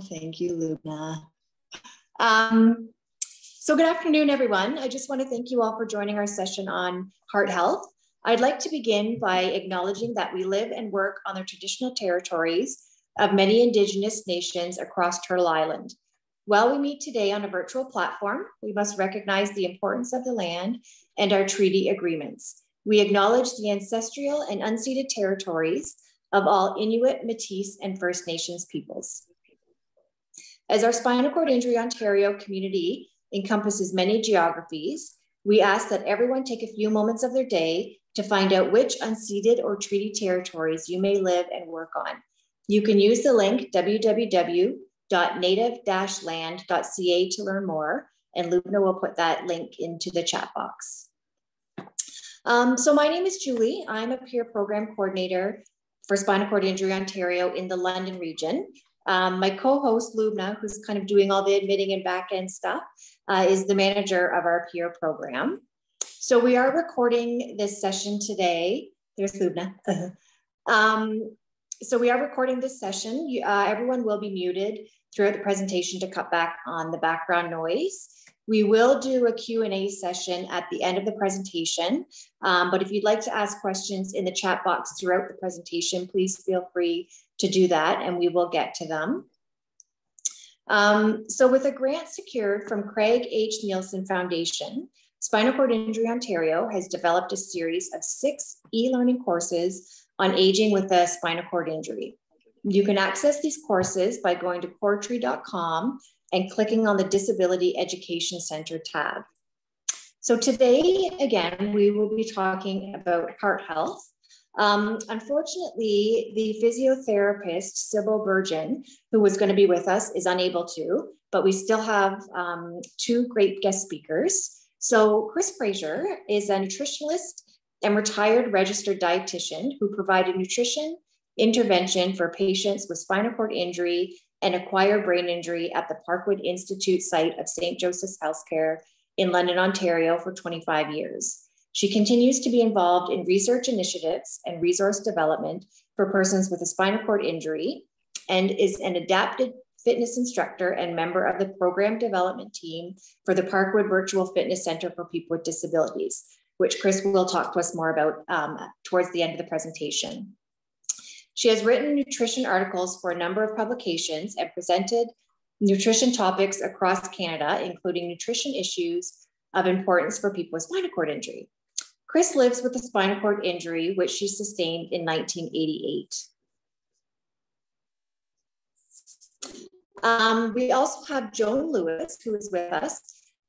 Thank you, Lubna. Um, so good afternoon, everyone. I just want to thank you all for joining our session on heart health. I'd like to begin by acknowledging that we live and work on the traditional territories of many Indigenous nations across Turtle Island. While we meet today on a virtual platform, we must recognize the importance of the land and our treaty agreements. We acknowledge the ancestral and unceded territories of all Inuit, Métis, and First Nations peoples. As our Spinal Cord Injury Ontario community encompasses many geographies, we ask that everyone take a few moments of their day to find out which unceded or treaty territories you may live and work on. You can use the link www.native-land.ca to learn more, and Lubna will put that link into the chat box. Um, so my name is Julie. I'm a peer program coordinator for Spinal Cord Injury Ontario in the London region. Um, my co-host Lubna, who's kind of doing all the admitting and back end stuff, uh, is the manager of our peer program. So we are recording this session today. There's Lubna. um, so we are recording this session. You, uh, everyone will be muted throughout the presentation to cut back on the background noise. We will do a Q&A session at the end of the presentation, um, but if you'd like to ask questions in the chat box throughout the presentation, please feel free to do that and we will get to them. Um, so with a grant secured from Craig H. Neilsen Foundation, Spinal Cord Injury Ontario has developed a series of six e-learning courses on aging with a spinal cord injury. You can access these courses by going to cordtree.com and clicking on the Disability Education Center tab. So today, again, we will be talking about heart health. Um, unfortunately, the physiotherapist, Sybille Bergin, who was going to be with us, is unable to, but we still have um, two great guest speakers. So Chris Fraser is a nutritionist and retired registered dietitian who provided nutrition intervention for patients with spinal cord injury and acquired brain injury at the Parkwood Institute site of St. Joseph's Healthcare in London, Ontario for 25 years. She continues to be involved in research initiatives and resource development for persons with a spinal cord injury and is an adapted fitness instructor and member of the program development team for the Parkwood Virtual Fitness Center for People with Disabilities, which Chris will talk to us more about um, towards the end of the presentation. She has written nutrition articles for a number of publications and presented nutrition topics across Canada, including nutrition issues of importance for people with spinal cord injury. Chris lives with a spinal cord injury, which she sustained in 1988. Um, we also have Joan Lewis, who is with us,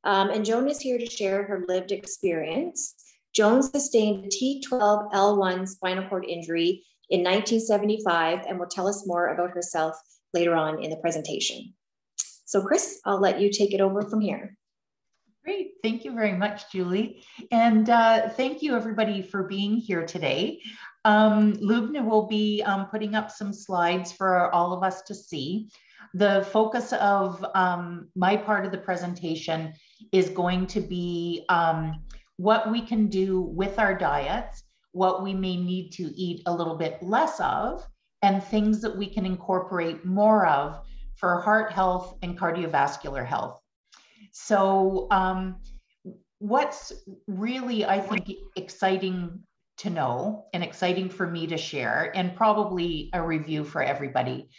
um, and Joan is here to share her lived experience. Joan sustained a T12L1 spinal cord injury in 1975 and will tell us more about herself later on in the presentation. So Chris, I'll let you take it over from here. Great. Thank you very much, Julie. And uh, thank you everybody for being here today. Um, Lubna will be um, putting up some slides for all of us to see. The focus of um, my part of the presentation is going to be um, what we can do with our diets, what we may need to eat a little bit less of, and things that we can incorporate more of for heart health and cardiovascular health. So, um, what's really, I think, exciting to know and exciting for me to share, and probably a review for everybody,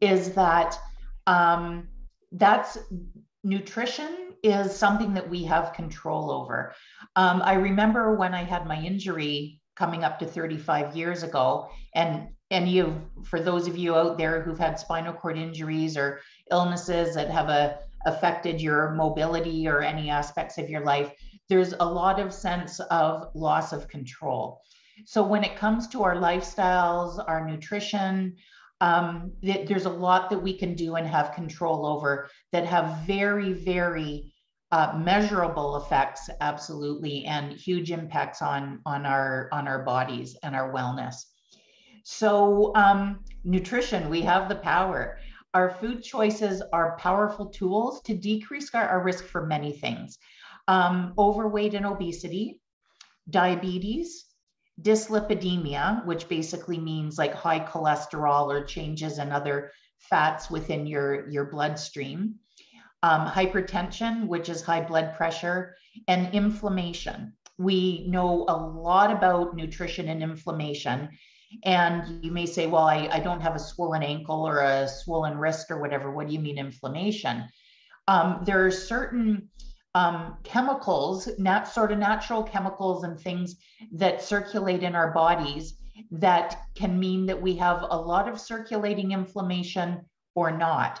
is that um, that's nutrition is something that we have control over. Um, I remember when I had my injury coming up to 35 years ago, and any of for those of you out there who've had spinal cord injuries or illnesses that have a, affected your mobility or any aspects of your life, there's a lot of sense of loss of control. So when it comes to our lifestyles, our nutrition, um, th- there's a lot that we can do and have control over that have very, very uh, measurable effects, absolutely, and huge impacts on on our on our bodies and our wellness. So, um, nutrition, we have the power. Our food choices are powerful tools to decrease our, our risk for many things: um, overweight and obesity, diabetes, dyslipidemia, which basically means like high cholesterol or changes in other fats within your, your bloodstream, um, hypertension, which is high blood pressure, and inflammation. We know a lot about nutrition and inflammation. And you may say, well, I, I don't have a swollen ankle or a swollen wrist or whatever. What do you mean inflammation? Um, there are certain um, chemicals, not sort of natural chemicals and things that circulate in our bodies that can mean that we have a lot of circulating inflammation or not.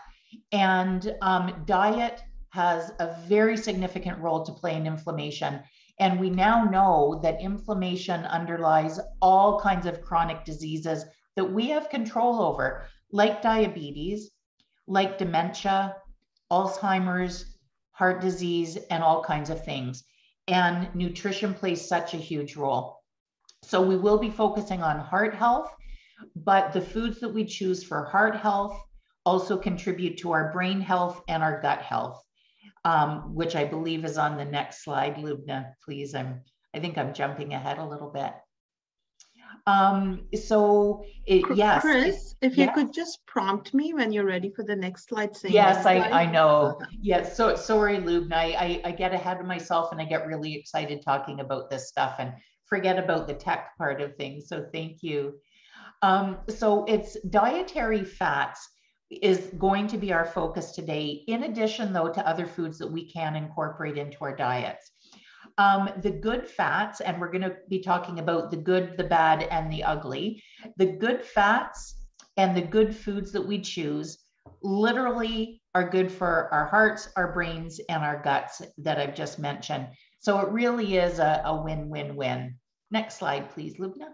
And um, diet has a very significant role to play in inflammation. And we now know that inflammation underlies all kinds of chronic diseases that we have control over, like diabetes, like dementia, Alzheimer's, heart disease, and all kinds of things. And nutrition plays such a huge role. So we will be focusing on heart health, but the foods that we choose for heart health also contribute to our brain health and our gut health, um, which I believe is on the next slide. Lubna, please. I'm, I think I'm jumping ahead a little bit. Um, so it, yes. Chris, if you could just prompt me when you're ready for the next slide. Saying yes, I, slide. I know. Yes. So sorry, Lubna. I, I, I get ahead of myself and I get really excited talking about this stuff and forget about the tech part of things. So thank you. Um, so it's dietary fats is going to be our focus today, in addition though to other foods that we can incorporate into our diets. Um, the good fats, and we're going to be talking about the good, the bad, and the ugly. The good fats and the good foods that we choose literally are good for our hearts, our brains, and our guts that I've just mentioned. So it really is a, a win-win-win. Next slide, please, Lubna.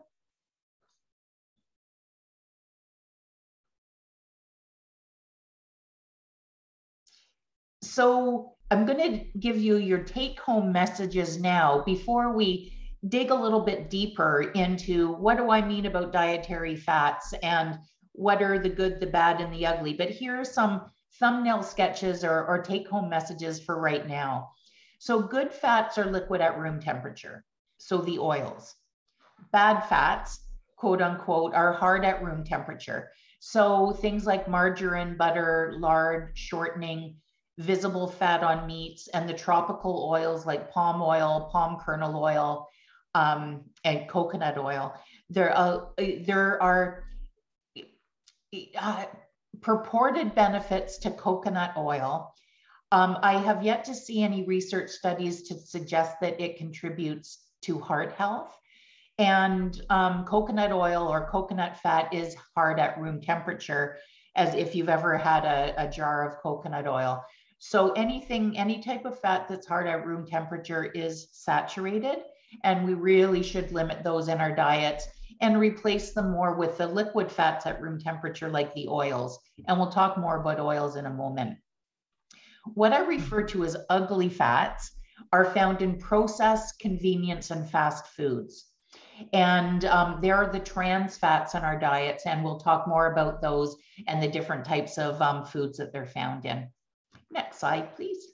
So I'm going to give you your take home messages now before we dig a little bit deeper into what do I mean about dietary fats and what are the good, the bad, and the ugly. But here are some thumbnail sketches or, or take home messages for right now. So, good fats are liquid at room temperature. So, the oils. Bad fats, quote unquote, are hard at room temperature. So, things like margarine, butter, lard, shortening, visible fat on meats and the tropical oils like palm oil, palm kernel oil, um, and coconut oil. There, are there are uh, purported benefits to coconut oil. Um, I have yet to see any research studies to suggest that it contributes to heart health. And um, coconut oil or coconut fat is hard at room temperature, as if you've ever had a, a jar of coconut oil. So anything, any type of fat that's hard at room temperature is saturated. And we really should limit those in our diets and replace them more with the liquid fats at room temperature, like the oils. And we'll talk more about oils in a moment. What I refer to as ugly fats are found in processed, convenience, and fast foods. And um, there are the trans fats in our diets, and we'll talk more about those and the different types of um, foods that they're found in. Next slide, please.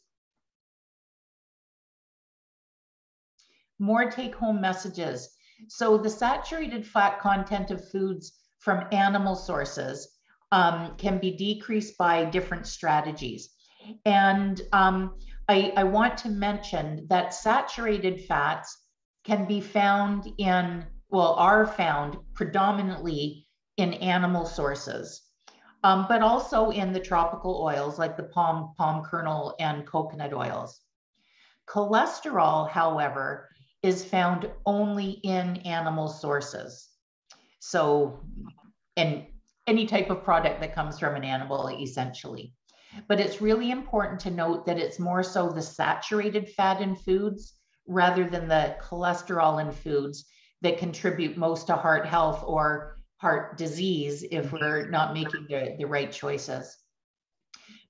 More take home messages. So the saturated fat content of foods from animal sources um, can be decreased by different strategies. And um, I, I want to mention that saturated fats can be found in, well, are found predominantly in animal sources um, but also in the tropical oils like the palm, palm kernel and coconut oils. Cholesterol, however, is found only in animal sources. So, in any type of product that comes from an animal, essentially. But it's really important to note that it's more so the saturated fat in foods rather than the cholesterol in foods that contribute most to heart health or heart disease if mm-hmm. we're not making the, the right choices.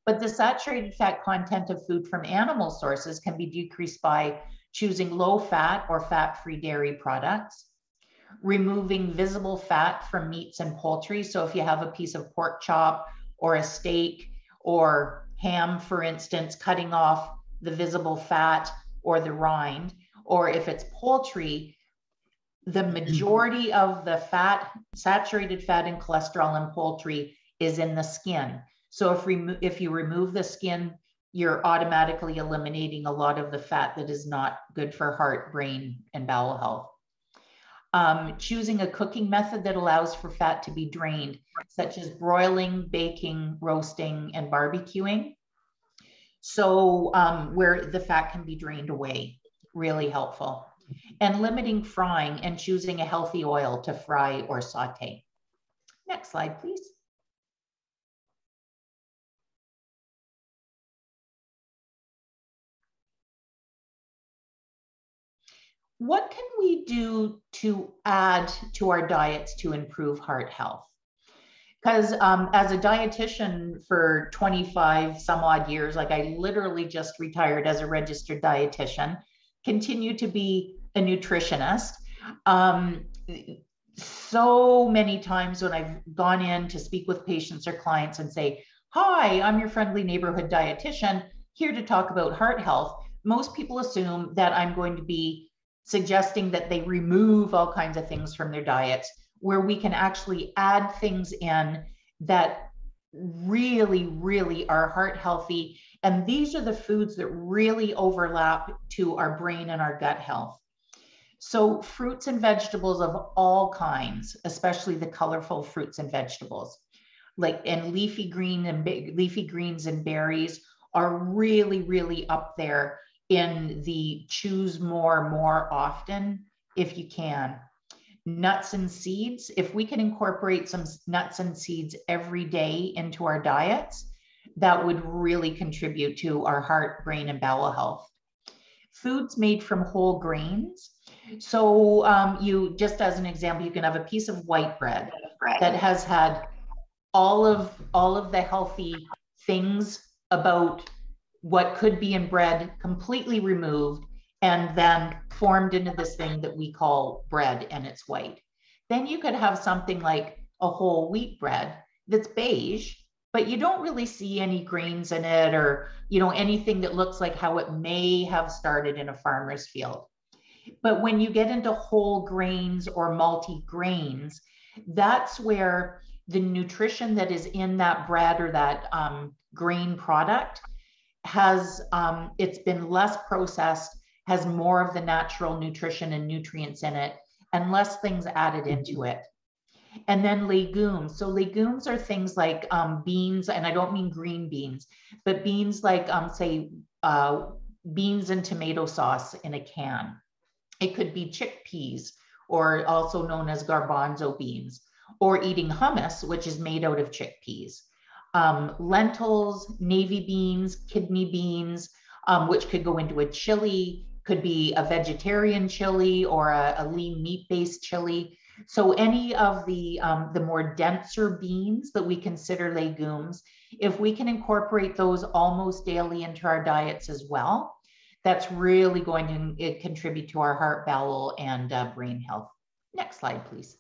But the saturated fat content of food from animal sources can be decreased by choosing low fat or fat free dairy products, removing visible fat from meats and poultry. So if you have a piece of pork chop or a steak or ham, for instance, cutting off the visible fat or the rind, or if it's poultry, the majority of the fat, saturated fat and cholesterol in poultry is in the skin. So if, remo- if you remove the skin, you're automatically eliminating a lot of the fat that is not good for heart, brain, and bowel health. Um, choosing a cooking method that allows for fat to be drained, such as broiling, baking, roasting, and barbecuing. So um, where the fat can be drained away, really helpful. And limiting frying and choosing a healthy oil to fry or saute. Next slide, please. What can we do to add to our diets to improve heart health? because um, as a dietitian for 25 some odd years like i literally just retired as a registered dietitian continue to be a nutritionist um, so many times when i've gone in to speak with patients or clients and say hi i'm your friendly neighborhood dietitian here to talk about heart health most people assume that i'm going to be suggesting that they remove all kinds of things from their diets where we can actually add things in that really, really are heart healthy. And these are the foods that really overlap to our brain and our gut health. So, fruits and vegetables of all kinds, especially the colorful fruits and vegetables, like and leafy green and leafy greens and berries are really, really up there in the choose more more often if you can nuts and seeds, if we can incorporate some nuts and seeds every day into our diets, that would really contribute to our heart, brain, and bowel health. Foods made from whole grains. So um, you, just as an example, you can have a piece of white bread that has had all of all of the healthy things about what could be in bread completely removed and then formed into this thing that we call bread and it's white. Then you could have something like a whole wheat bread that's beige, but you don't really see any grains in it or you know anything that looks like how it may have started in a farmer's field. But when you get into whole grains or multi grains, that's where the nutrition that is in that bread or that um, grain product has um, it's been less processed has more of the natural nutrition and nutrients in it and less things added into mm-hmm. it. And then legumes. So legumes are things like um, beans, and I don't mean green beans, but beans like, um, say, uh, beans and tomato sauce in a can. It could be chickpeas, or also known as garbanzo beans, or eating hummus, which is made out of chickpeas. Um, lentils, navy beans, kidney beans, um, which could go into a chili, could be a vegetarian chili or a, a lean meat based chili. So any of the um, the more denser beans that we consider legumes, if we can incorporate those almost daily into our diets as well, that's really going to uh, contribute to our heart, bowel, and uh, brain health. Next slide, please.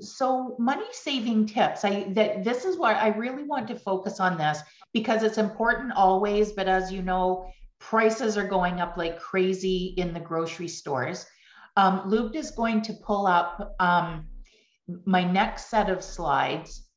So money saving tips, I that this is why I really want to focus on this because it's important always, but as you know, prices are going up like crazy in the grocery stores. Um, Lubna is going to pull up um, my next set of slides.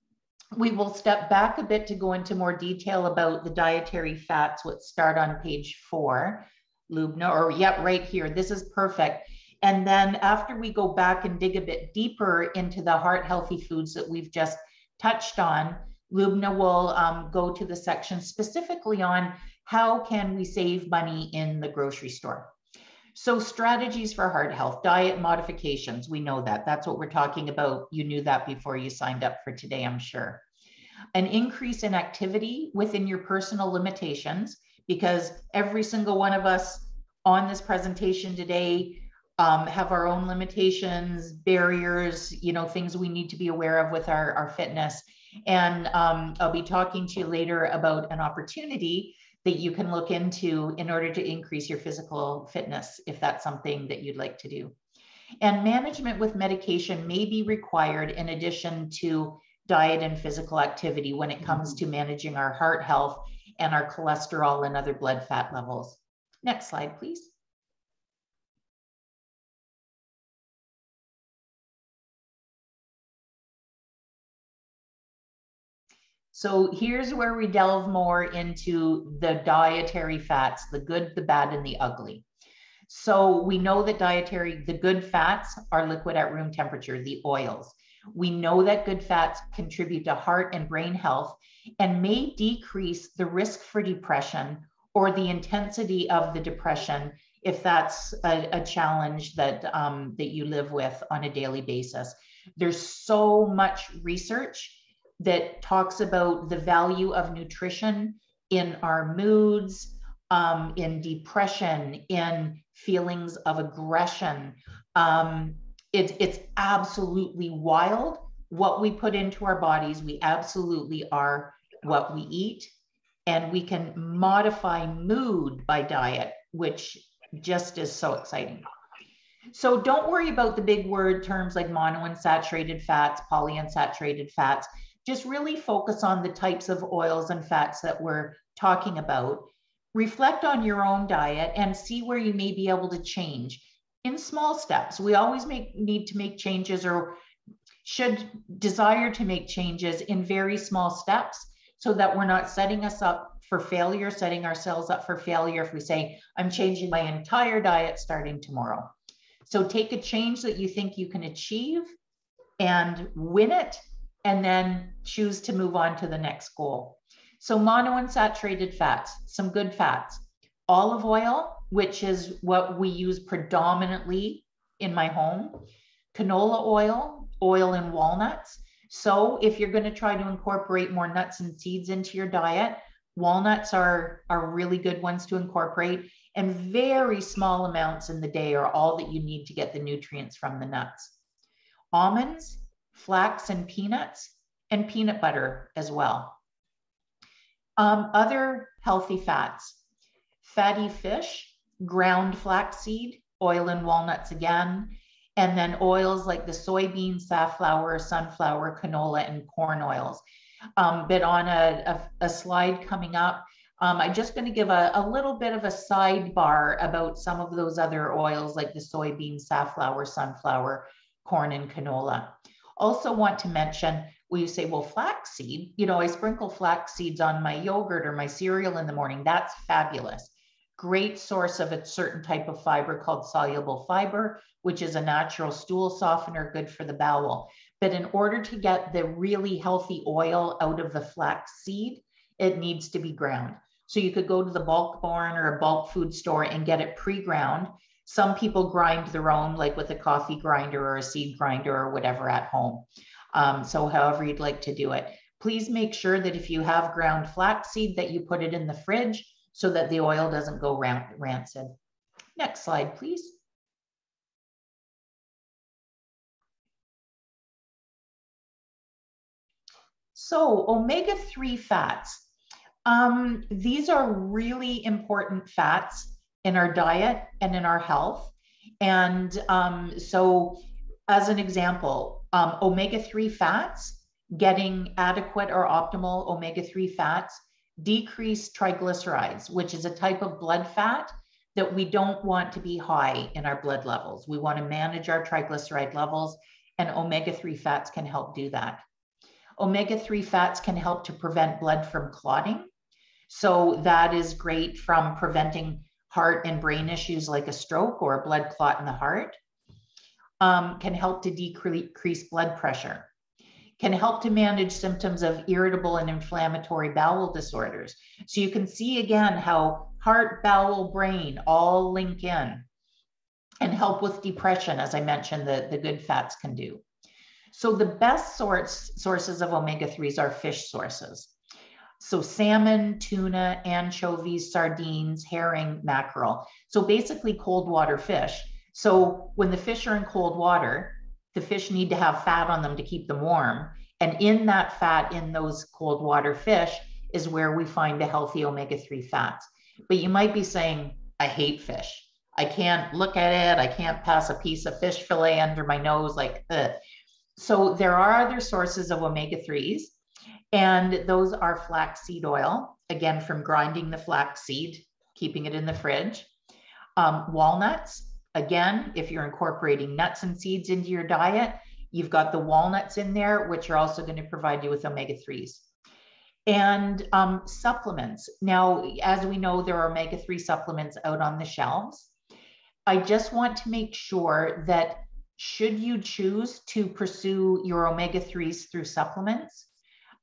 We will step back a bit to go into more detail about the dietary fats, which start on page four, Lubna, or yep, right here. This is perfect. And then after we go back and dig a bit deeper into the heart healthy foods that we've just touched on, Lubna will um, go to the section specifically on how can we save money in the grocery store. So strategies for heart health, diet modifications, we know that. That's what we're talking about. You knew that before you signed up for today, I'm sure. An increase in activity within your personal limitations, because every single one of us on this presentation today um, have our own limitations, barriers, you know, things we need to be aware of with our, our fitness. And um, I'll be talking to you later about an opportunity that you can look into in order to increase your physical fitness if that's something that you'd like to do. And management with medication may be required in addition to diet and physical activity when it comes mm-hmm. to managing our heart health and our cholesterol and other blood fat levels. Next slide, please. So here's where we delve more into the dietary fats, the good, the bad, and the ugly. So we know that dietary, the good fats are liquid at room temperature, the oils. We know that good fats contribute to heart and brain health and may decrease the risk for depression or the intensity of the depression if that's a, a challenge that um, that you live with on a daily basis. There's so much research that talks about the value of nutrition in our moods, um, in depression, in feelings of aggression. Um, it, it's absolutely wild what we put into our bodies. We absolutely are what we eat. And we can modify mood by diet, which just is so exciting. So don't worry about the big word terms like monounsaturated fats, polyunsaturated fats. Just really focus on the types of oils and fats that we're talking about. Reflect on your own diet and see where you may be able to change in small steps. We always make need to make changes or should desire to make changes in very small steps so that we're not setting us up for failure, setting ourselves up for failure if we say, I'm changing my entire diet starting tomorrow. So take a change that you think you can achieve and win it, and then choose to move on to the next goal. So monounsaturated fats, some good fats. Olive oil, which is what we use predominantly in my home. Canola oil, oil and walnuts. So if you're going to try to incorporate more nuts and seeds into your diet, walnuts are, are really good ones to incorporate. And very small amounts in the day are all that you need to get the nutrients from the nuts. Almonds, flax and peanuts, and peanut butter as well. Um, other healthy fats, fatty fish, ground flaxseed, oil and walnuts again, and then oils like the soybean, safflower, sunflower, canola, and corn oils. Um, but on a, a, a, slide coming up, um, I'm just going to give a, a little bit of a sidebar about some of those other oils like the soybean, safflower, sunflower, corn, and canola. Also want to mention, when you say, well, flaxseed, you know, I sprinkle flax seeds on my yogurt or my cereal in the morning. That's fabulous great source of a certain type of fiber called soluble fiber, which is a natural stool softener, good for the bowel. But in order to get the really healthy oil out of the flax seed, it needs to be ground. So you could go to the bulk barn or a bulk food store and get it pre-ground. Some people grind their own, like with a coffee grinder or a seed grinder or whatever at home. Um, so however you'd like to do it. Please make sure that if you have ground flaxseed that you put it in the fridge so that the oil doesn't go rancid. Next slide, please. So omega-3 fats. Um, these are really important fats in our diet and in our health. And um, so as an example, um, omega-3 fats, getting adequate or optimal omega-3 fats decrease triglycerides, which is a type of blood fat that we don't want to be high in our blood levels. We want to manage our triglyceride levels, and omega 3 fats can help do that. Omega 3 fats can help to prevent blood from clotting. So, that is great from preventing heart and brain issues like a stroke or a blood clot in the heart. Um, can help to decrease blood pressure can help to manage symptoms of irritable and inflammatory bowel disorders. So you can see again how heart, bowel, brain all link in and help with depression, as I mentioned, the, the good fats can do. So the best sorts, sources of omega-3s are fish sources. So salmon, tuna, anchovies, sardines, herring, mackerel. So basically cold water fish. So when the fish are in cold water, the fish need to have fat on them to keep them warm. And in that fat, in those cold water fish, is where we find the healthy omega 3 fats. But you might be saying, I hate fish. I can't look at it. I can't pass a piece of fish fillet under my nose like Ugh. So there are other sources of omega 3s, and those are flaxseed oil, again, from grinding the flaxseed, keeping it in the fridge. Um, walnuts, Again, if you're incorporating nuts and seeds into your diet, you've got the walnuts in there, which are also going to provide you with omega 3s. And um, supplements. Now, as we know, there are omega 3 supplements out on the shelves. I just want to make sure that should you choose to pursue your omega 3s through supplements,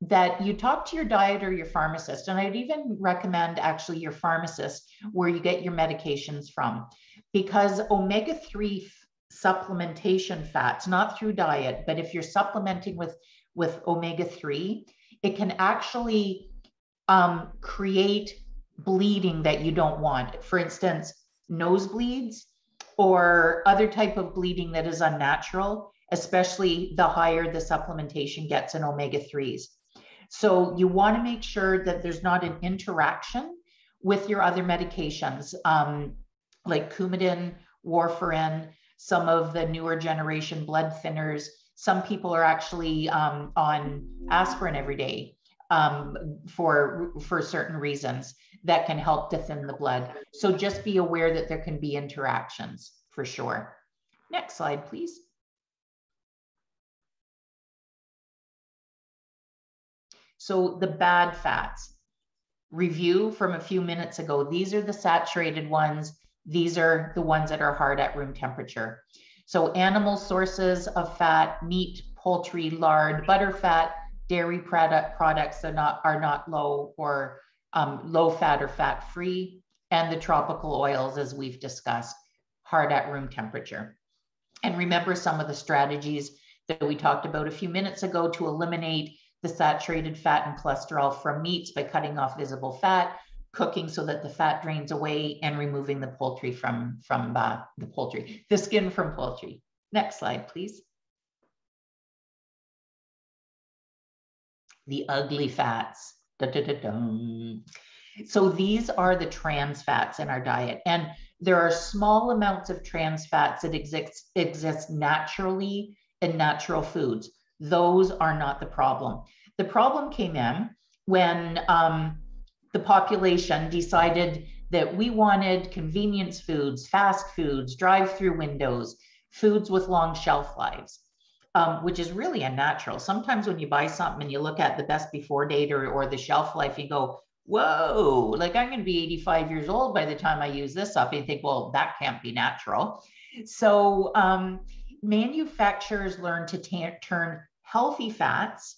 that you talk to your diet or your pharmacist. And I'd even recommend actually your pharmacist where you get your medications from, because omega 3 supplementation fats, not through diet, but if you're supplementing with, with omega 3, it can actually um, create bleeding that you don't want. For instance, nosebleeds or other type of bleeding that is unnatural, especially the higher the supplementation gets in omega 3s. So you want to make sure that there's not an interaction with your other medications, um, like Coumadin, warfarin, some of the newer generation blood thinners. Some people are actually um, on aspirin every day um, for, for certain reasons that can help to thin the blood. So just be aware that there can be interactions for sure. Next slide, please. So the bad fats, review from a few minutes ago. These are the saturated ones. These are the ones that are hard at room temperature. So animal sources of fat, meat, poultry, lard, butter fat, dairy product products that not, are not low or um, low fat or fat free, and the tropical oils, as we've discussed, hard at room temperature. And remember some of the strategies that we talked about a few minutes ago to eliminate the saturated fat and cholesterol from meats by cutting off visible fat, cooking so that the fat drains away, and removing the poultry from, from uh, the poultry, the skin from poultry. Next slide, please. The ugly fats. Da, da, da, so these are the trans fats in our diet. And there are small amounts of trans fats that exist, exist naturally in natural foods. Those are not the problem. The problem came in when um, the population decided that we wanted convenience foods, fast foods, drive through windows, foods with long shelf lives. Um, which is really unnatural. Sometimes when you buy something and you look at the best before date or, or the shelf life, you go, whoa, like I'm going to be 85 years old by the time I use this up. And you think, well, that can't be natural. So um, manufacturers learn to turn healthy fats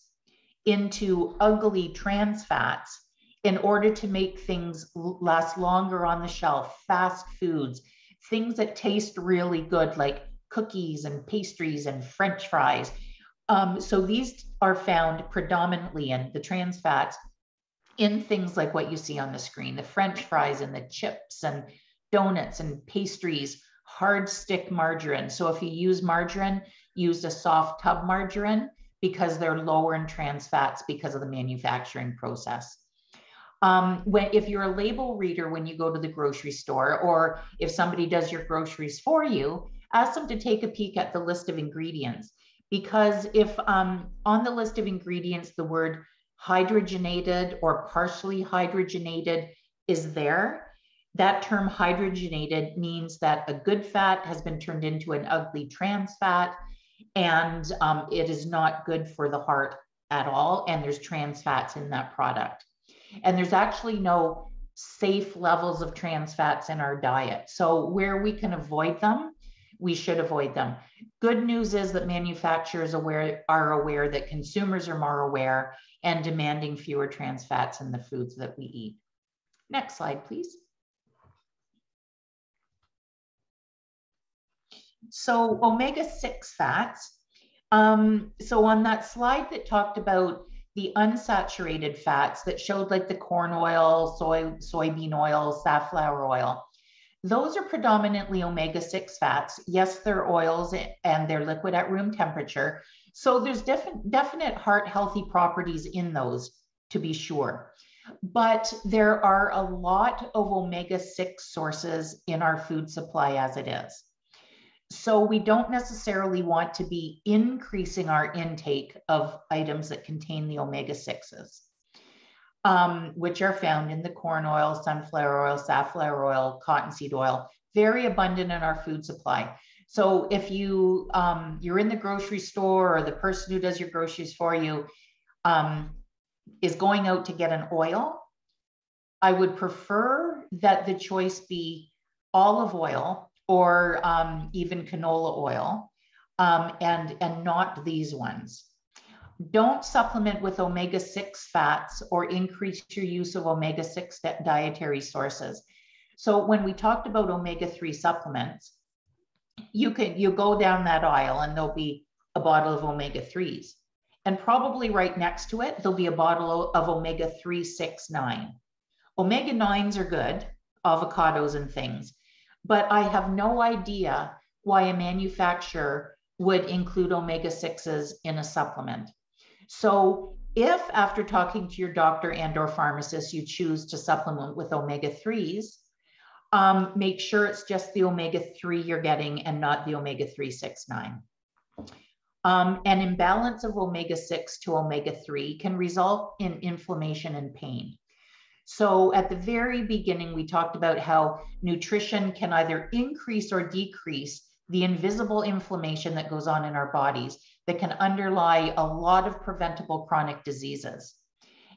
into ugly trans fats in order to make things last longer on the shelf, fast foods, things that taste really good, like cookies and pastries and French fries. Um, so these are found predominantly in the trans fats in things like what you see on the screen the French fries and the chips and donuts and pastries, hard stick margarine. So if you use margarine, use a soft tub margarine because they're lower in trans fats because of the manufacturing process. Um, when if you're a label reader when you go to the grocery store, or if somebody does your groceries for you, ask them to take a peek at the list of ingredients. Because if um, on the list of ingredients the word hydrogenated or partially hydrogenated is there, that term hydrogenated means that a good fat has been turned into an ugly trans fat and um, it is not good for the heart at all. And there's trans fats in that product. And there's actually no safe levels of trans fats in our diet. So where we can avoid them, we should avoid them. Good news is that manufacturers aware, are aware that consumers are more aware and demanding fewer trans fats in the foods that we eat. Next slide, please. So omega-6 fats. Um, so on that slide that talked about the unsaturated fats that showed like the corn oil, soy, soybean oil, safflower oil, those are predominantly omega-6 fats. Yes, they're oils and they're liquid at room temperature. So there's definite, definite heart healthy properties in those to be sure. But there are a lot of omega-6 sources in our food supply as it is. So we don't necessarily want to be increasing our intake of items that contain the omega 6s, um, which are found in the corn oil, sunflower oil, safflower oil, cottonseed oil, very abundant in our food supply. So if you um, you're in the grocery store or the person who does your groceries for you, um, is going out to get an oil, I would prefer that the choice be olive oil or um, even canola oil um, and, and not these ones. Don't supplement with omega-6 fats or increase your use of omega-6 dietary sources. So when we talked about omega-3 supplements, you can you go down that aisle and there'll be a bottle of omega-3s. And probably right next to it, there'll be a bottle of omega-3, 6, 9. Omega-9s are good, avocados and things, but I have no idea why a manufacturer would include omega-6s in a supplement. So if after talking to your doctor and or pharmacist, you choose to supplement with omega-3s, um, make sure it's just the omega-3 you're getting and not the omega 369. Um, an imbalance of omega-6 to omega-3 can result in inflammation and pain. So at the very beginning, we talked about how nutrition can either increase or decrease the invisible inflammation that goes on in our bodies that can underlie a lot of preventable chronic diseases.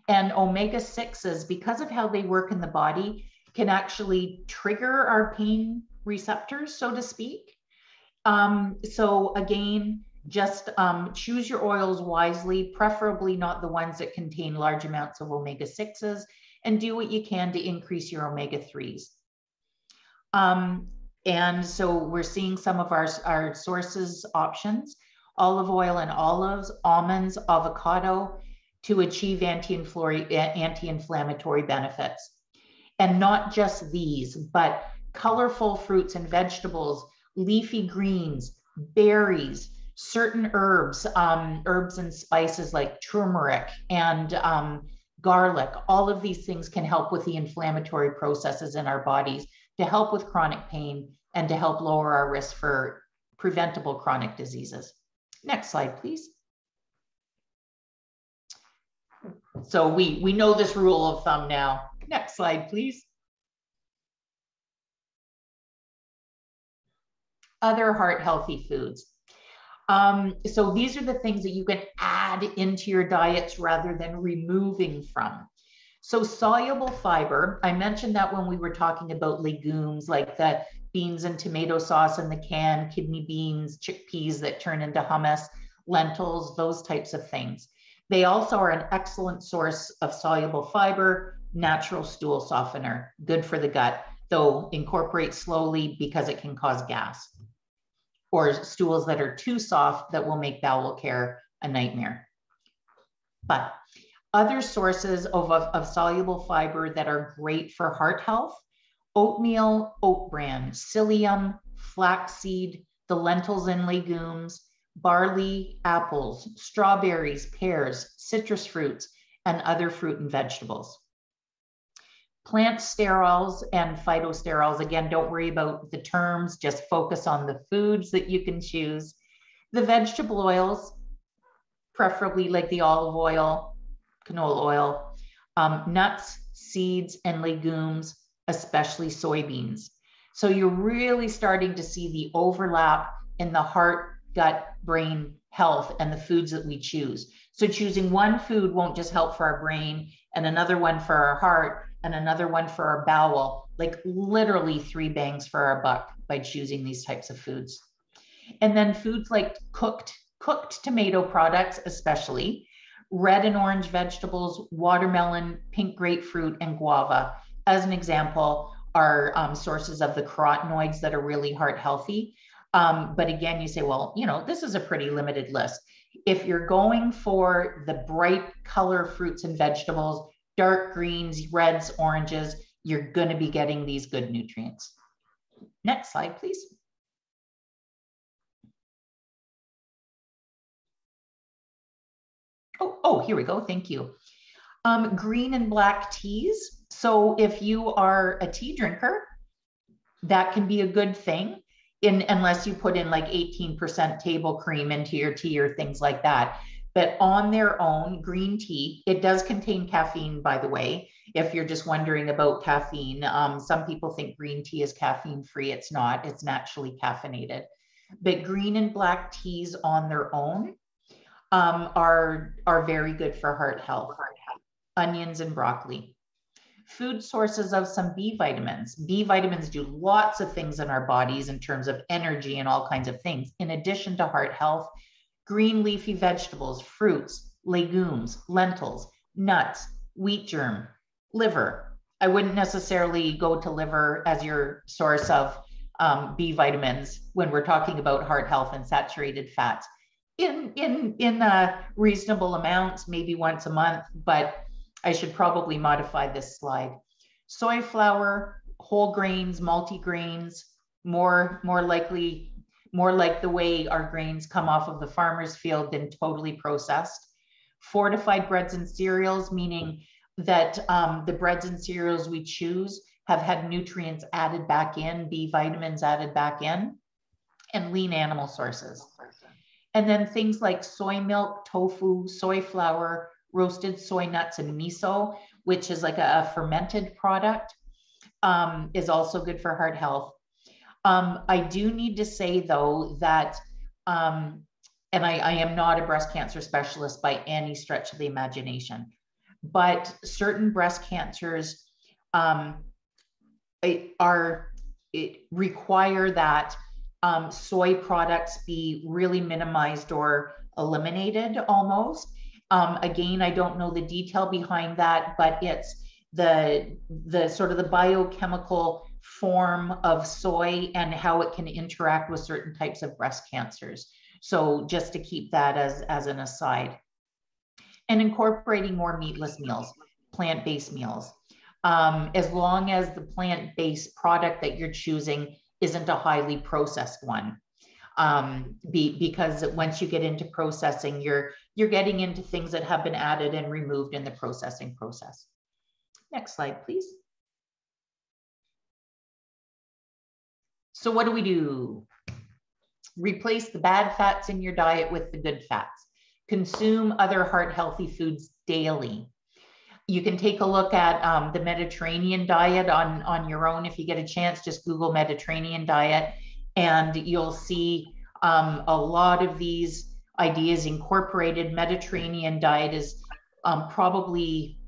And omega 6s, because of how they work in the body, can actually trigger our pain receptors, so to speak. Um, so, again, just um, choose your oils wisely, preferably not the ones that contain large amounts of omega 6s, and do what you can to increase your omega 3s. Um, and so we're seeing some of our, our sources options olive oil and olives, almonds, avocado to achieve anti-inflammatory benefits. And not just these, but colorful fruits and vegetables, leafy greens, berries, certain herbs, um, herbs and spices like turmeric and um, garlic. All of these things can help with the inflammatory processes in our bodies to help with chronic pain and to help lower our risk for preventable chronic diseases. Next slide, please. So we, we know this rule of thumb now. Next slide, please. Other heart healthy foods. Um, so these are the things that you can add into your diets rather than removing from. So soluble fiber, I mentioned that when we were talking about legumes like the beans and tomato sauce in the can, kidney beans, chickpeas that turn into hummus, lentils, those types of things. They also are an excellent source of soluble fiber, natural stool softener, good for the gut, though incorporate slowly because it can cause gas. Or stools that are too soft that will make bowel care a nightmare. But other sources of, of, of soluble fiber that are great for heart health oatmeal, oat bran, psyllium, flaxseed, the lentils and legumes, barley, apples, strawberries, pears, citrus fruits, and other fruit and vegetables. Plant sterols and phytosterols, again, don't worry about the terms, just focus on the foods that you can choose. The vegetable oils, preferably like the olive oil, canola oil, um, nuts, seeds, and legumes, especially soybeans. So you're really starting to see the overlap in the heart, gut, brain health and the foods that we choose. So choosing one food won't just help for our brain and another one for our heart and another one for our bowel, like literally three bangs for our buck by choosing these types of foods. And then foods like cooked cooked tomato products especially, red and orange vegetables, watermelon, pink grapefruit and guava as an example, are um, sources of the carotenoids that are really heart healthy. Um, but again, you say, well, you know, this is a pretty limited list. If you're going for the bright color fruits and vegetables, dark greens, reds, oranges, you're going to be getting these good nutrients. Next slide, please. Oh, oh, here we go. Thank you. Um, green and black teas so if you are a tea drinker, that can be a good thing in unless you put in like 18% table cream into your tea or things like that. But on their own, green tea, it does contain caffeine, by the way. If you're just wondering about caffeine, um, some people think green tea is caffeine free. It's not, it's naturally caffeinated. But green and black teas on their own um, are, are very good for heart health. Heart health. onions, and broccoli. Food sources of some B vitamins. B vitamins do lots of things in our bodies in terms of energy and all kinds of things. In addition to heart health, green leafy vegetables, fruits, legumes, lentils, nuts, wheat germ, liver. I wouldn't necessarily go to liver as your source of um, B vitamins when we're talking about heart health and saturated fats. In in in uh, reasonable amounts, maybe once a month, but I should probably modify this slide. Soy flour, whole grains, multi-grains, more more likely more like the way our grains come off of the farmer's field than totally processed. Fortified breads and cereals, meaning that um, the breads and cereals we choose have had nutrients added back in, B vitamins added back in, and lean animal sources. And then things like soy milk, tofu, soy flour, roasted soy nuts, and miso, which is like a, fermented product, um, is also good for heart health. Um, I do need to say though that, um, and I, I am not a breast cancer specialist by any stretch of the imagination, but certain breast cancers um, it are it require that um, soy products be really minimized or eliminated almost. Um, again, I don't know the detail behind that, but it's the the sort of the biochemical form of soy and how it can interact with certain types of breast cancers. So just to keep that as as an aside, and incorporating more meatless meals, plant-based meals um, as long as the plant-based product that you're choosing isn't a highly processed one. Um, be, because once you get into processing, you're you're getting into things that have been added and removed in the processing process. Next slide, please. So what do we do? Replace the bad fats in your diet with the good fats. Consume other heart healthy foods daily you can take a look at um, the Mediterranean diet on, on your own if you get a chance. Just Google Mediterranean diet, and you'll see um, a lot of these ideas incorporated. Mediterranean diet is um, probably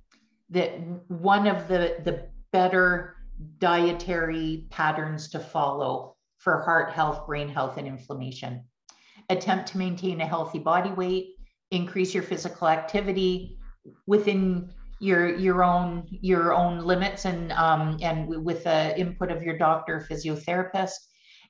that one of the, the better dietary patterns to follow for heart health, brain health, and inflammation. Attempt to maintain a healthy body weight, increase your physical activity within your your own your own limits and um, and with the input of your doctor physiotherapist.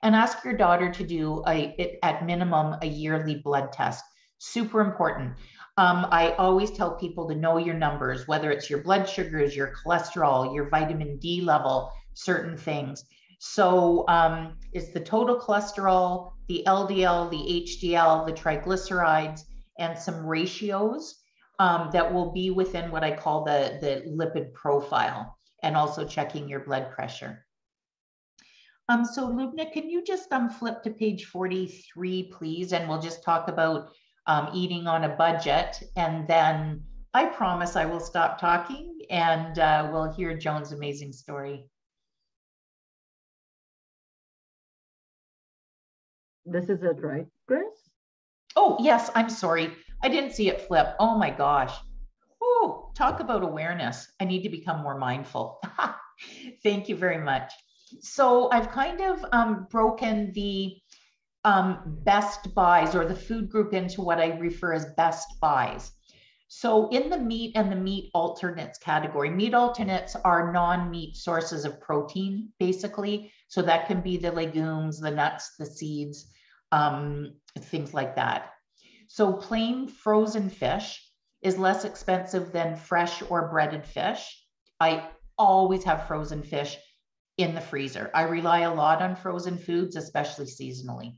And ask your daughter to do a at minimum a yearly blood test. Super important um, i always tell people to know your numbers whether it's your blood sugars your cholesterol your vitamin d level certain things so um, it's the total cholesterol the ldl the hdl the triglycerides and some ratios um, that will be within what I call the, the lipid profile and also checking your blood pressure. Um, so Lubna, can you just um, flip to page 43, please? And we'll just talk about um, eating on a budget. And then I promise I will stop talking and uh, we'll hear Joan's amazing story. This is it, right, Grace? Oh, yes, I'm sorry. I didn't see it flip. Oh my gosh. Oh, talk about awareness. I need to become more mindful. Thank you very much. So I've kind of um, broken the um, best buys or the food group into what I refer as best buys. So in the meat and the meat alternates category, meat alternates are non-meat sources of protein, basically. So that can be the legumes, the nuts, the seeds, um, things like that. So plain frozen fish is less expensive than fresh or breaded fish. I always have frozen fish in the freezer. I rely a lot on frozen foods, especially seasonally.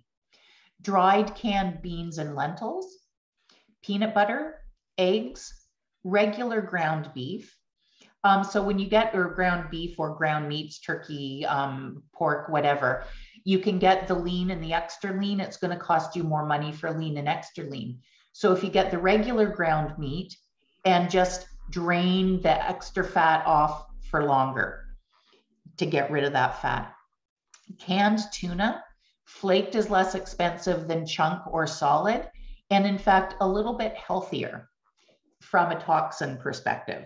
Dried canned beans and lentils, peanut butter, eggs, regular ground beef. Um, so when you get or ground beef or ground meats, turkey, um, pork, whatever, you can get the lean and the extra lean. It's going to cost you more money for lean and extra lean. So if you get the regular ground meat and just drain the extra fat off for longer to get rid of that fat. Canned tuna, flaked is less expensive than chunk or solid, and in fact, a little bit healthier from a toxin perspective.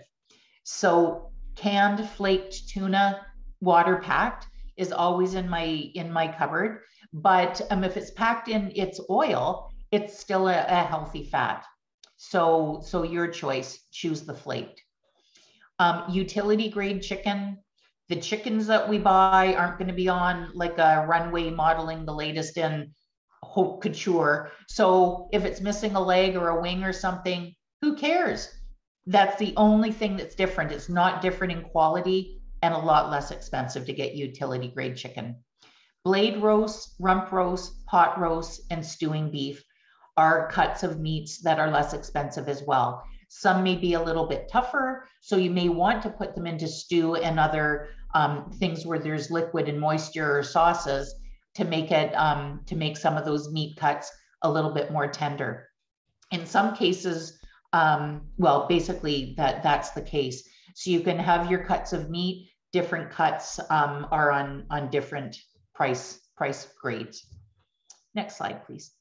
So canned flaked tuna, water packed, is always in my in my cupboard. But um, if it's packed in its oil, it's still a, a healthy fat. So so your choice. Choose the flaked. Um, utility grade chicken. The chickens that we buy aren't going to be on like a runway modeling the latest in haute couture. So if it's missing a leg or a wing or something, who cares? That's the only thing that's different. It's not different in quality and a lot less expensive to get utility grade chicken. Blade roast, rump roast, pot roast, and stewing beef are cuts of meats that are less expensive as well. Some may be a little bit tougher, so you may want to put them into stew and other um, things where there's liquid and moisture or sauces to make it um, to make some of those meat cuts a little bit more tender. In some cases, um, well, basically that that's the case. So you can have your cuts of meat. Different cuts um, are on on different price price grades. Next slide, please.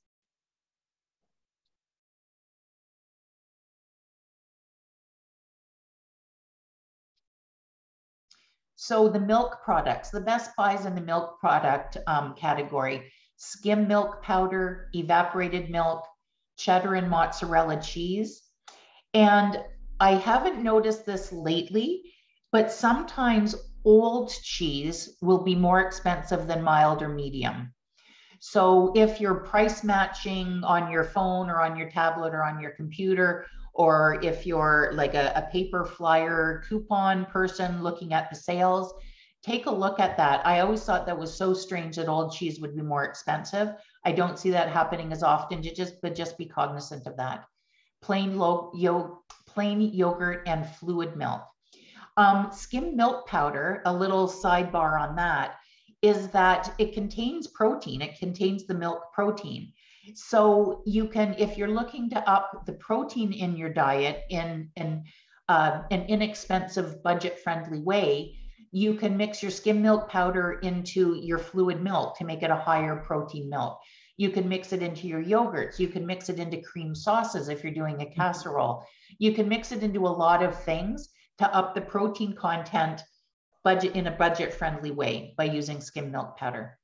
So the milk products, the best buys in the milk product um, category, skim milk powder, evaporated milk, cheddar and mozzarella cheese. And I haven't noticed this lately, but sometimes old cheese will be more expensive than mild or medium. So if you're price matching on your phone or on your tablet or on your computer, or if you're like a, a paper flyer coupon person looking at the sales, take a look at that. I always thought that was so strange that old cheese would be more expensive. I don't see that happening as often, just but just be cognizant of that. Plain low yo, plain yogurt and fluid milk. Um, skim milk powder, a little sidebar on that, is that it contains protein. It contains the milk protein. So you can, if you're looking to up the protein in your diet in, in uh, an inexpensive, budget-friendly way, you can mix your skim milk powder into your fluid milk to make it a higher protein milk. You can mix it into your yogurts. You can mix it into cream sauces if you're doing a mm-hmm. casserole. You can mix it into a lot of things to up the protein content budget in a budget friendly way by using skim milk powder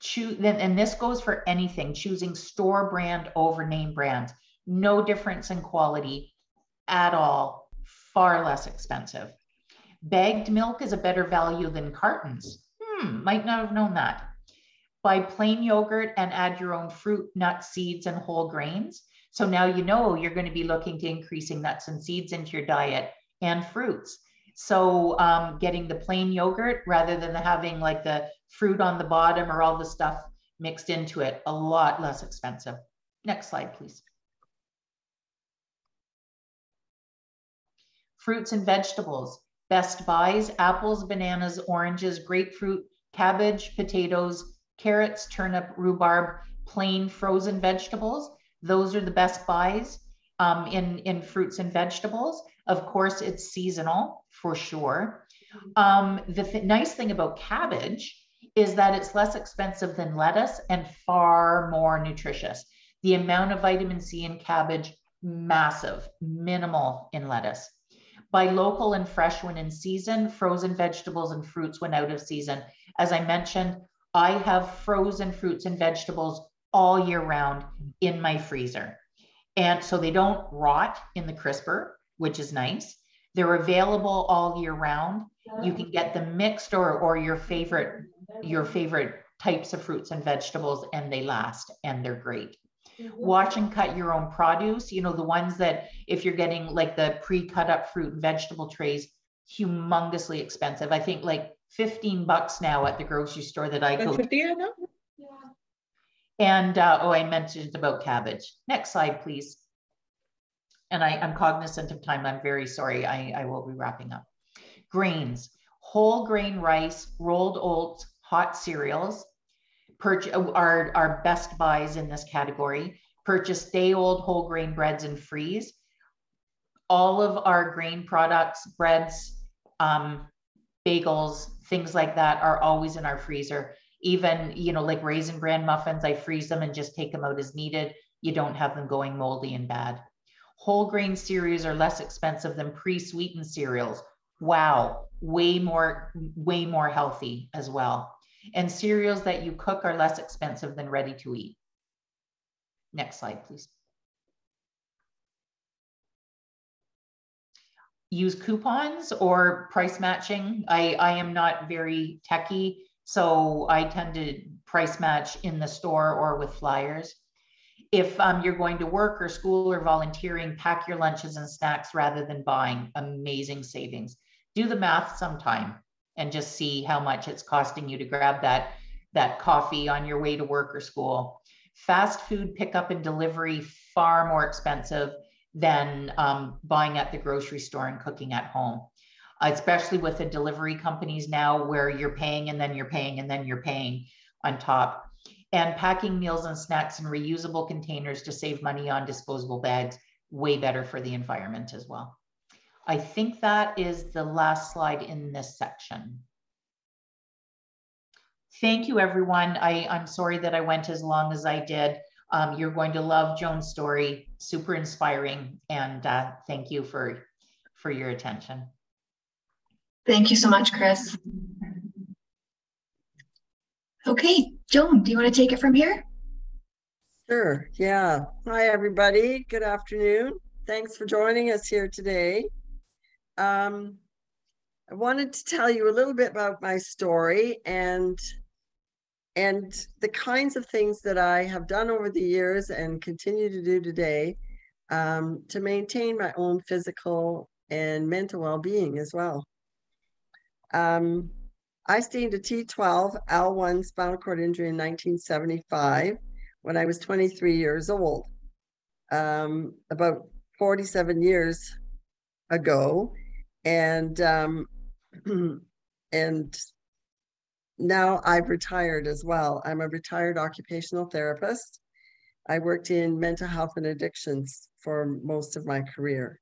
choose and this goes for anything choosing store brand over name brands no difference in quality at all. Far less expensive. Bagged milk is a better value than cartons. Hmm might not have known that. Buy plain yogurt and add your own fruit nuts seeds and whole grains. So now you know you're going to be looking to increasing nuts and seeds into your diet and fruits so um, getting the plain yogurt rather than the having like the fruit on the bottom or all the stuff mixed into it, a lot less expensive. Next slide, please. Fruits and vegetables. Best buys, apples, bananas, oranges, grapefruit, cabbage, potatoes, carrots, turnip, rhubarb, plain frozen vegetables. Those are the best buys um, in, in fruits and vegetables. Of course, it's seasonal for sure. Um, the th nice thing about cabbage is that it's less expensive than lettuce and far more nutritious. The amount of vitamin C in cabbage, massive, minimal in lettuce. Buy local and fresh when in season, frozen vegetables and fruits when out of season. As I mentioned, I have frozen fruits and vegetables all year round in my freezer. And so they don't rot in the crisper, which is nice. They're available all year round. You can get them mixed or, or your favorite your favorite types of fruits and vegetables and they last and they're great. Watch and cut your own produce, you know, the ones that if you're getting like the pre-cut up fruit and vegetable trays, humongously expensive. I think like 15 bucks now at the grocery store that I go to. And uh, oh, I mentioned about cabbage. Next slide, please. And I, I'm cognizant of time. I'm very sorry. I, I will be wrapping up. Grains, whole grain rice, rolled oats, hot cereals purchase are our best buys in this category. Purchase day old whole grain breads and freeze. All of our grain products, breads, um, bagels, things like that are always in our freezer. Even, you know, like raisin bran muffins, I freeze them and just take them out as needed. You don't have them going moldy and bad. Whole grain cereals are less expensive than pre-sweetened cereals. Wow, way more, way more healthy as well. And cereals that you cook are less expensive than ready to eat. Next slide, please. use coupons or price matching. I, I am not very techy, so I tend to price match in the store or with flyers. If um, you're going to work or school or volunteering, pack your lunches and snacks rather than buying. Amazing savings. Do the math sometime and just see how much it's costing you to grab that, that coffee on your way to work or school. Fast food pickup and delivery, far more expensive than um, buying at the grocery store and cooking at home. especially with the delivery companies now where you're paying and then you're paying and then you're paying on top. And packing meals and snacks in reusable containers to save money on disposable bags, way better for the environment as well. I think that is the last slide in this section. Thank you, everyone. I, I'm sorry that I went as long as I did. Um, you're going to love Joan's story, super inspiring, and uh, thank you for, for your attention. Thank you so much, Chris. Okay, Joan, do you want to take it from here? Sure, yeah. Hi, everybody. Good afternoon. Thanks for joining us here today. Um, I wanted to tell you a little bit about my story and and the kinds of things that I have done over the years and continue to do today um, to maintain my own physical and mental well-being as well. Um, I sustained a T12 L1 spinal cord injury in 1975 when I was 23 years old. Um, about 47 years ago, and um, and now I've retired as well. I'm a retired occupational therapist. I worked in mental health and addictions for most of my career.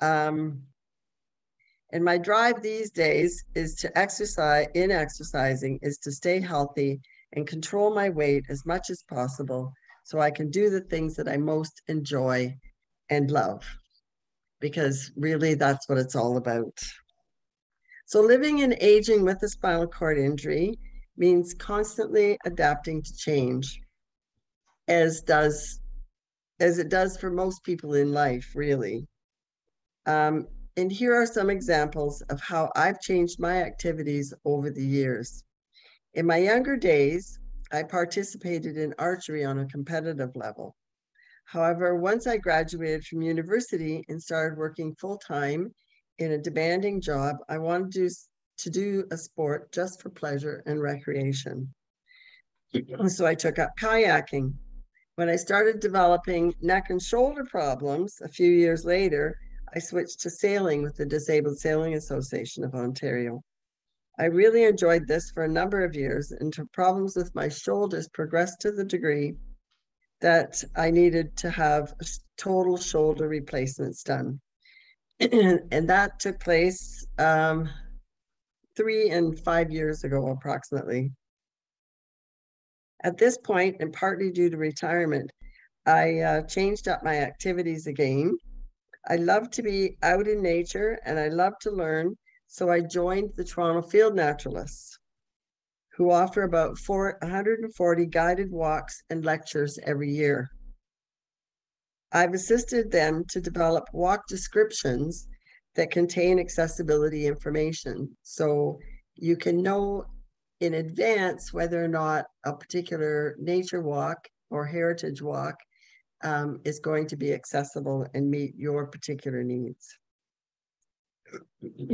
Um, and my drive these days is to exercise, in exercising, is to stay healthy and control my weight as much as possible so I can do the things that I most enjoy and love. Because really, that's what it's all about. So living and aging with a spinal cord injury means constantly adapting to change, as does as it does for most people in life, really. Um, and here are some examples of how I've changed my activities over the years. In my younger days, I participated in archery on a competitive level. However, once I graduated from university and started working full time in a demanding job, I wanted to to do a sport just for pleasure and recreation. So I took up kayaking. When I started developing neck and shoulder problems a few years later, I switched to sailing with the Disabled Sailing Association of Ontario. I really enjoyed this for a number of years until problems with my shoulders progressed to the degree that I needed to have total shoulder replacements done. and that took place um, three and five years ago, approximately. At this point, and partly due to retirement, I uh, changed up my activities again. I love to be out in nature and I love to learn, so I joined the Toronto Field Naturalists, who offer about 440 guided walks and lectures every year. I've assisted them to develop walk descriptions that contain accessibility information. So you can know in advance whether or not a particular nature walk or heritage walk um, is going to be accessible and meet your particular needs.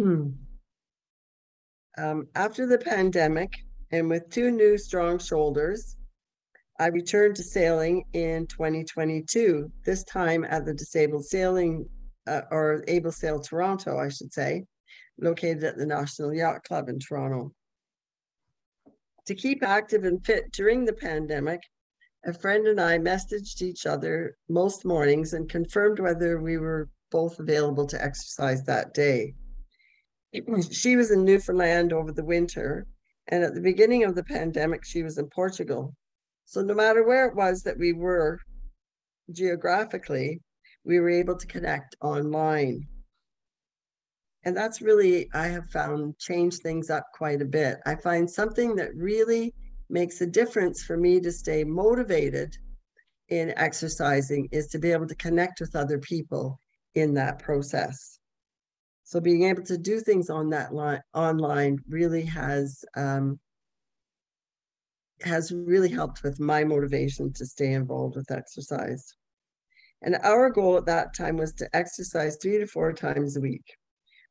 um, after the pandemic, and with two new strong shoulders, I returned to sailing in 2022, this time at the Disabled Sailing uh, or Able Sail Toronto, I should say, located at the National Yacht Club in Toronto. To keep active and fit during the pandemic, a friend and I messaged each other most mornings and confirmed whether we were both available to exercise that day. She was in Newfoundland over the winter, and at the beginning of the pandemic, she was in Portugal. So no matter where it was that we were geographically, we were able to connect online. And that's really, I have found, changed things up quite a bit. I find something that really makes a difference for me to stay motivated in exercising is to be able to connect with other people in that process. So being able to do things on that line online really has um, has really helped with my motivation to stay involved with exercise. And our goal at that time was to exercise three to four times a week.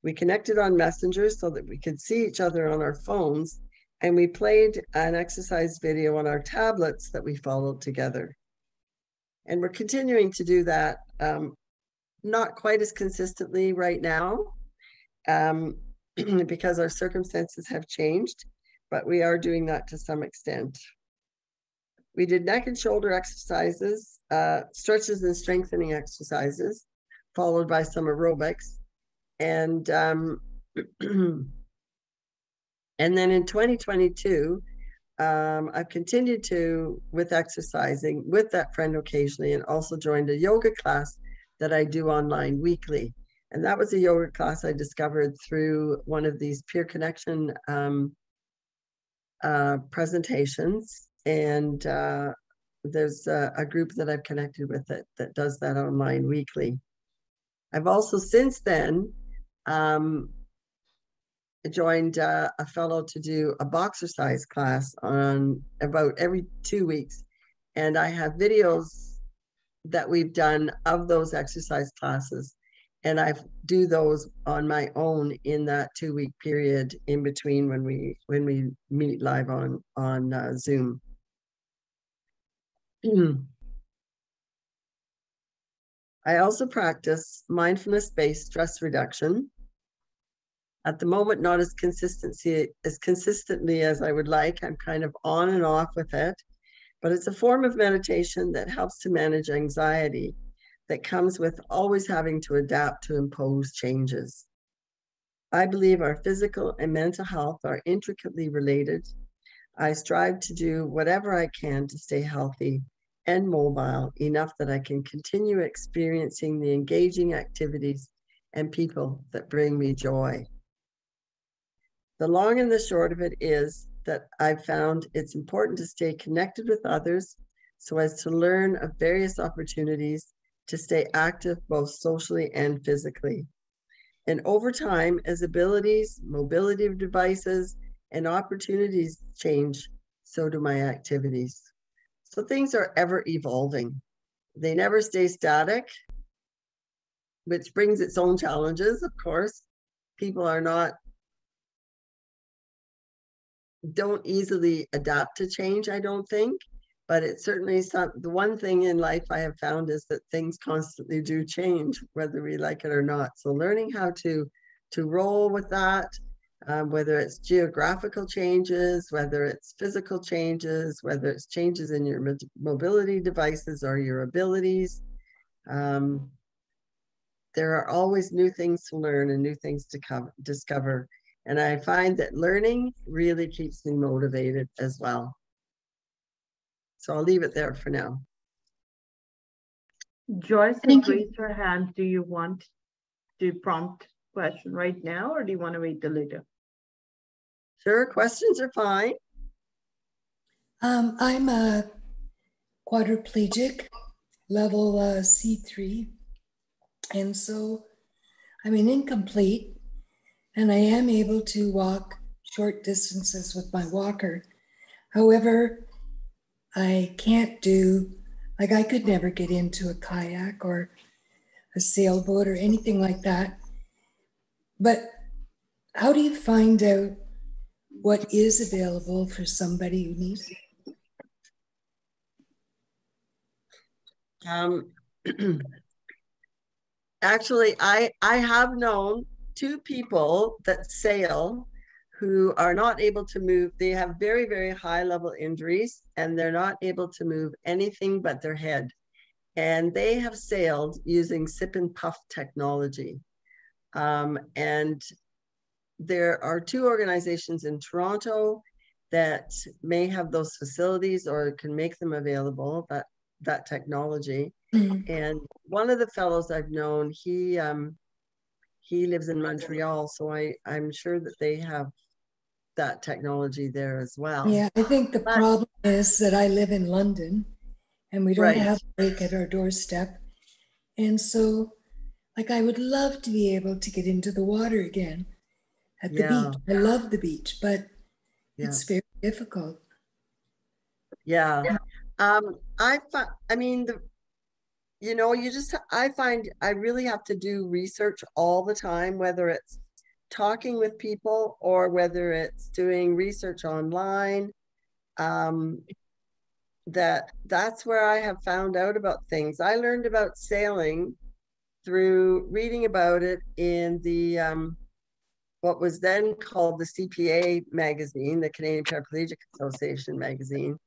We connected on Messenger so that we could see each other on our phones, and we played an exercise video on our tablets that we followed together. And we're continuing to do that, um, not quite as consistently right now, um, because our circumstances have changed, but we are doing that to some extent. We did neck and shoulder exercises, uh, stretches and strengthening exercises, followed by some aerobics. And um, and then in 2022, um, I've continued to with exercising with that friend occasionally, and also joined a yoga class that I do online weekly. And that was a yoga class I discovered through one of these peer connection um, uh, presentations. And uh, there's a, a, group that I've connected with that, that does that online weekly. I've also since then um, joined uh, a fellow to do a boxercise class on about every two weeks. And I have videos that we've done of those exercise classes and I do those on my own in that two week period in between when we when we meet live on on uh, Zoom. I also practice mindfulness based stress reduction. At the moment, not as consistency as consistently as I would like. I'm kind of on and off with it, but it's a form of meditation that helps to manage anxiety that comes with always having to adapt to impose changes. I believe our physical and mental health are intricately related. I strive to do whatever I can to stay healthy and mobile enough that I can continue experiencing the engaging activities and people that bring me joy. The long and the short of it is that I've found it's important to stay connected with others so as to learn of various opportunities to stay active both socially and physically. And over time, as abilities, mobility of devices, and opportunities change, so do my activities. So things are ever evolving. They never stay static, which brings its own challenges, of course. People are not, don't easily adapt to change, I don't think but it's certainly some, the one thing in life I have found is that things constantly do change, whether we like it or not. So learning how to to roll with that, um, whether it's geographical changes, whether it's physical changes, whether it's changes in your mobility devices or your abilities. Um, there are always new things to learn and new things to cover, discover. And I find that learning really keeps me motivated as well. So I'll leave it there for now. Joyce has raised her hand. Do you want to prompt question right now or do you want to wait till later? Sure, questions are fine. Um, I'm a quadriplegic, level uh, C3. And so I'm an incomplete, and I am able to walk short distances with my walker. However, I can't do, like, I could never get into a kayak or a sailboat or anything like that. But how do you find out what is available for somebody who needs it? Um, actually, I I have known two people that sail who are not able to move. They have very, very high level injuries and they're not able to move anything but their head. And they have sailed using sip and puff technology. Um, and there are two organizations in Toronto that may have those facilities or can make them available, that, that technology. Mm. And one of the fellows I've known, he um he lives in Montreal, so I I'm sure that they have that technology there as well. Yeah, I think the But- problem is that I live in London and we don't Right. have a lake at our doorstep. And so, like, I would love to be able to get into the water again at the Yeah. beach. I love the beach, but Yeah. it's very difficult. Yeah. Um, I I mean the you know, you just I find I really have to do research all the time, whether it's talking with people or whether it's doing research online. Um, that that's where I have found out about things. I learned about sailing through reading about it in the um, what was then called the CPA magazine, the Canadian Paraplegic Association magazine,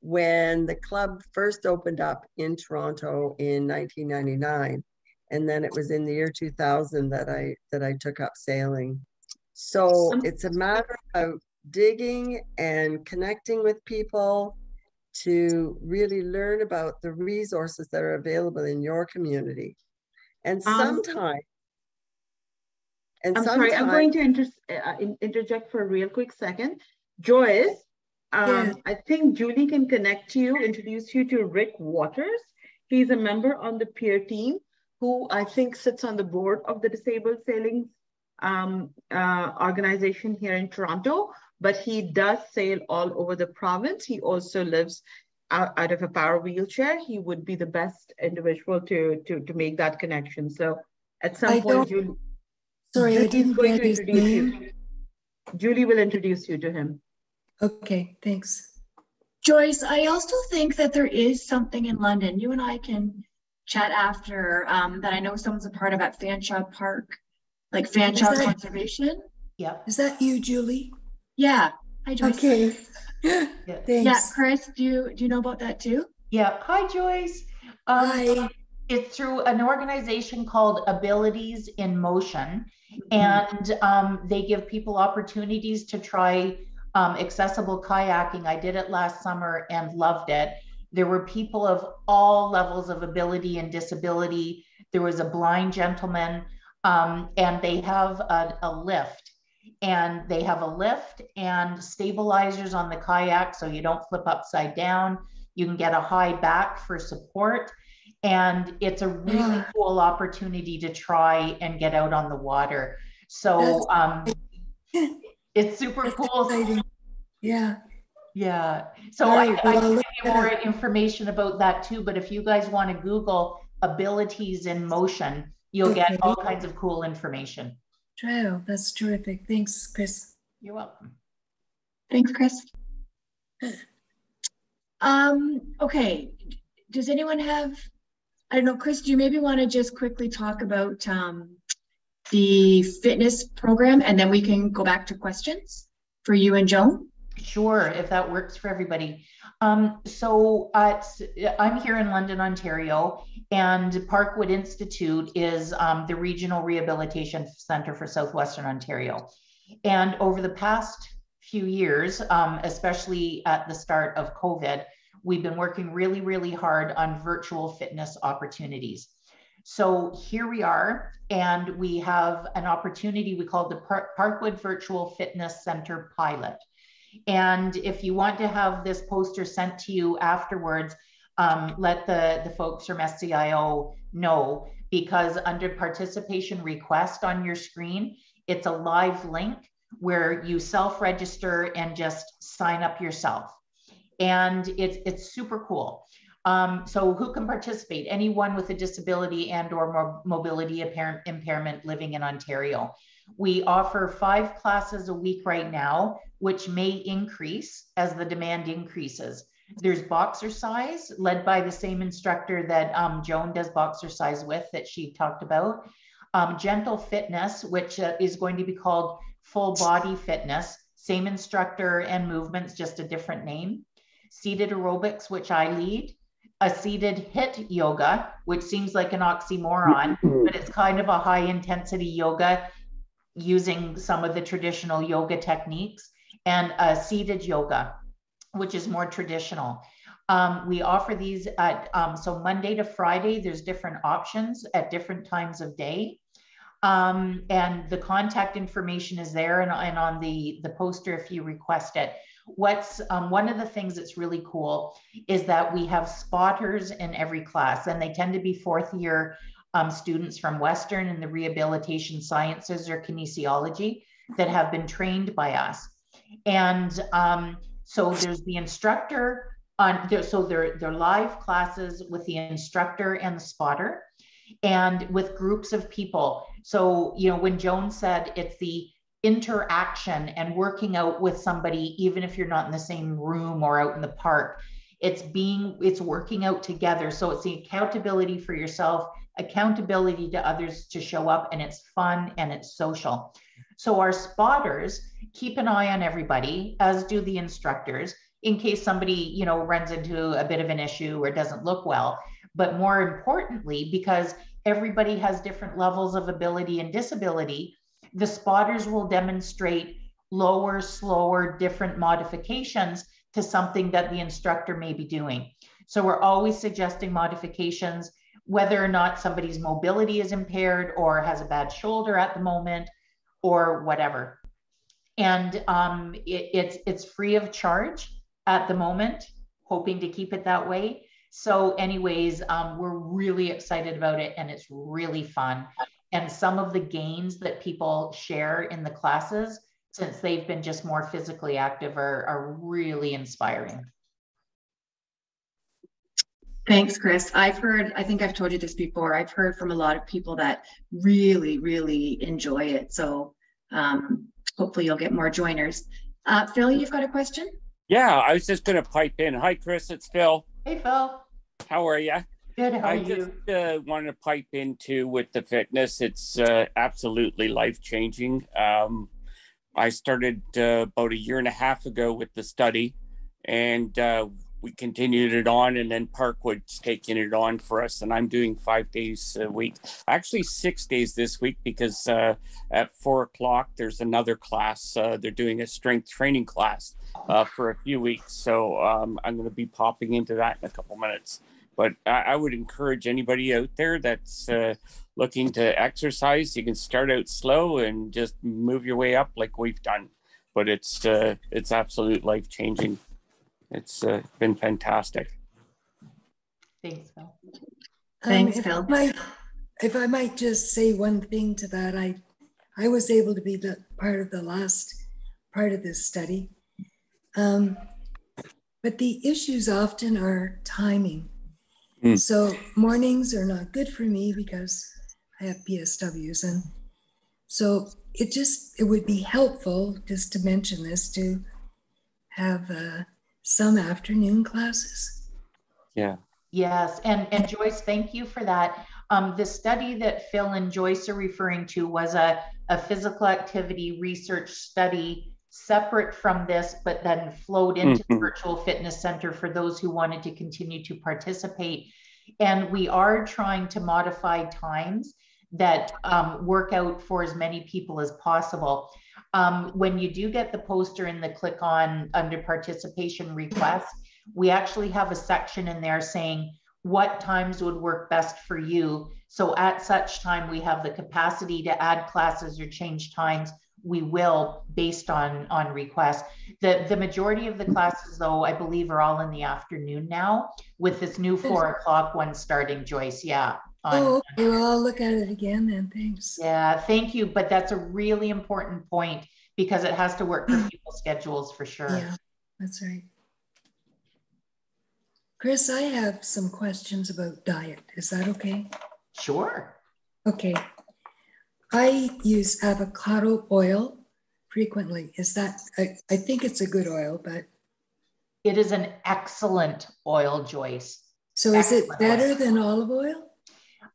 when the club first opened up in Toronto in 1999. And then it was in the year 2000 that I that I took up sailing. So Um, it's a matter of digging and connecting with people to really learn about the resources that are available in your community. And Um, sometimes and I'm sorry, I'm going to inter uh, interject for a real quick second. Joyce, um, Yes. I think Julie can connect you, introduce you to Rick Waters. He's a member on the peer team who I think sits on the board of the Disabled Sailing um, uh, organization here in Toronto, but he does sail all over the province. He also lives out, out of a power wheelchair. He would be the best individual to, to, to make that connection. So at some I point, Julie, Sorry, I didn't going to introduce name. you. Julie will introduce you to him. Okay, thanks. Joyce, I also think that there is something in London. You and I can chat after um, that I know someone's a part of at Fanshawe Park, like Fanshawe that- Conservation. Yeah. Is that you, Julie? Yeah. Hi, Joyce. Okay. Yeah. Yeah, Chris, do you do you know about that too? Yeah. Hi, Joyce. Um, Hi. It's through an organization called Abilities in Motion, and um, they give people opportunities to try um, accessible kayaking. I did it last summer and loved it. There were people of all levels of ability and disability. There was a blind gentleman, um, and they have a, a lift. And they have a lift and stabilizers on the kayak so you don't flip upside down. You can get a high back for support. And it's a really Yeah. cool opportunity to try and get out on the water. So um, it's super That's cool. exciting. Yeah. Yeah. So I, right, I well, I'll can give you more up. information about that too. But if you guys want to Google abilities in motion, you'll get all kinds of cool information. Wow, that's terrific. Thanks, Chris. You're welcome. Thanks, Chris. Um, okay, does anyone have, I don't know, Chris, do you maybe want to just quickly talk about um, the fitness program and then we can go back to questions for you and Joan? Sure, if that works for everybody. Um, so uh, I'm here in London, Ontario, and Parkwood Institute is um, the regional rehabilitation center for Southwestern Ontario. And over the past few years, um, especially at the start of COVID, we've been working really, really hard on virtual fitness opportunities. So here we are, and we have an opportunity we call the Park- Parkwood Virtual Fitness Center Pilot. And if you want to have this poster sent to you afterwards, um, let the, the folks from SCIO know because under participation request on your screen, it's a live link where you self-register and just sign up yourself. And it's, it's super cool. Um, so who can participate? Anyone with a disability and or mo- mobility impair- impairment living in Ontario. We offer five classes a week right now, which may increase as the demand increases. There's boxercise led by the same instructor that um, Joan does boxercise with that she talked about. Um, gentle fitness, which uh, is going to be called full body fitness, same instructor and movements, just a different name. Seated aerobics, which I lead. A seated HIIT yoga, which seems like an oxymoron, but it's kind of a high intensity yoga using some of the traditional yoga techniques and a seated yoga, which is more traditional. Um, we offer these at, um, so Monday to Friday, there's different options at different times of day. Um, and the contact information is there and, and on the, the poster if you request it. What's um, one of the things that's really cool is that we have spotters in every class, and they tend to be fourth year um, students from Western and the rehabilitation sciences or kinesiology that have been trained by us. And um, so there's the instructor on there, so they're they're live classes with the instructor and the spotter and with groups of people. So, you know, when Joan said it's the interaction and working out with somebody, even if you're not in the same room or out in the park, it's being, it's working out together. So it's the accountability for yourself, accountability to others to show up, and it's fun and it's social. So our spotters keep an eye on everybody, as do the instructors, in case somebody, you know, runs into a bit of an issue or doesn't look well. But more importantly, because everybody has different levels of ability and disability, the spotters will demonstrate lower, slower, different modifications to something that the instructor may be doing. So we're always suggesting modifications, whether or not somebody's mobility is impaired or has a bad shoulder at the moment or whatever. And um, it, it's, it's free of charge at the moment, hoping to keep it that way. So anyways, um, we're really excited about it and it's really fun. And some of the gains that people share in the classes, since they've been just more physically active, are, are really inspiring. Thanks, Chris. I've heard, I think I've told you this before, I've heard from a lot of people that really, really enjoy it. So um, hopefully you'll get more joiners. Uh, Phil, you've got a question? Yeah, I was just going to pipe in. Hi, Chris, it's Phil. Hey, Phil. How are you? Good. How are I you? just uh, wanted to pipe into with the fitness. It's uh, absolutely life changing. Um, I started uh, about a year and a half ago with the study, and uh, we continued it on, and then Parkwood's taking it on for us, and I'm doing five days a week. Actually, six days this week because uh, at four o'clock there's another class. Uh, they're doing a strength training class uh, for a few weeks, so um, I'm going to be popping into that in a couple minutes. But I, I would encourage anybody out there that's uh, looking to exercise. You can start out slow and just move your way up, like we've done. But it's uh, it's absolute life changing. It's uh, been fantastic. Thanks, Phil. Thanks, Um, if Phil. I might- If I might just say one thing to that, I, I was able to be the part of the last part of this study. Um, But the issues often are timing. Hmm. So mornings are not good for me because I have PSWs and so it just, it would be helpful, just to mention this, to have uh, some afternoon classes. Yeah. Yes, and, and Joyce, thank you for that. Um, the study that Phil and Joyce are referring to was a, a physical activity research study separate from this, but then flowed into the Mhm. virtual fitness center for those who wanted to continue to participate. And we are trying to modify times that um, work out for as many people as possible. Um, when you do get the poster and the click on under participation request, we actually have a section in there saying what times would work best for you. So at such time, we have the capacity to add classes or change times. We will based on on request. The the majority of the classes, though, I believe, are all in the afternoon now, with this new four o'clock one starting. Joyce, yeah. on- Oh, okay, well, I'll look at it again then, thanks. yeah, thank you. But that's a really important point because it has to work for hmm. people's schedules for sure. Yeah, that's right. Chris, I have some questions about diet. Is that okay? Sure. Okay. I use avocado oil frequently. Is that, I, I think it's a good oil, but It is an excellent oil, Joyce. so is it Excellent. better than olive oil?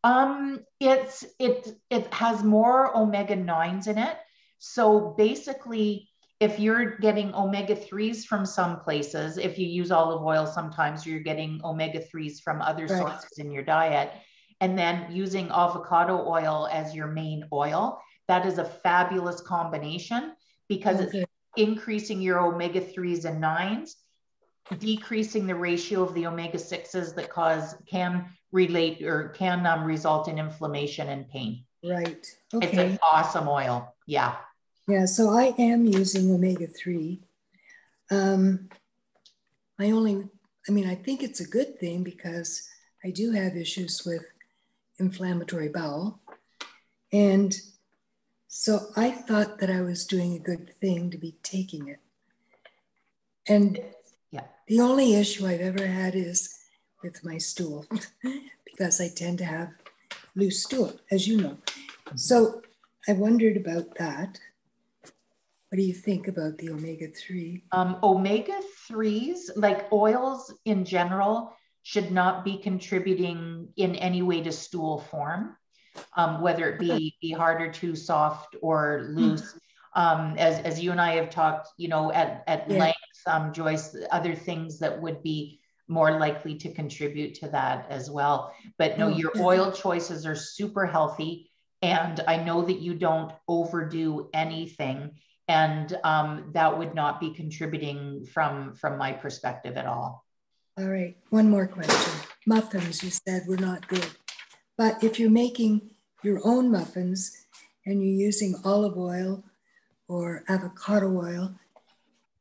Um, it's it it has more omega nines in it. So basically, if you're getting omega threes from some places, if you use olive oil, sometimes you're getting omega threes from other Right. sources in your diet, and then using avocado oil as your main oil, that is a fabulous combination because it's increasing your omega threes and nines decreasing the ratio of the omega 6s that cause can relate or can um, result in inflammation and pain. Right. Okay. It's an awesome oil. Yeah. Yeah. So I am using omega 3. Um, I only, I mean, I think it's a good thing because I do have issues with inflammatory bowel. And so I thought that I was doing a good thing to be taking it. And yeah. the only issue I've ever had is with my stool because I tend to have loose stool, as you know. So I wondered about that. What do you think about the omega 3? Um, omega 3s, like oils in general, should not be contributing in any way to stool form, um, whether it be, be hard or too soft or loose. Um, as, as you and I have talked, you know, at, at yeah. length, um, Joyce, other things that would be more likely to contribute to that as well. But no, oh, your oil choices are super healthy. And I know that you don't overdo anything. And um, that would not be contributing from, from my perspective at all. All right, one more question. Muffins, you said were not good. But if you're making your own muffins and you're using olive oil or avocado oil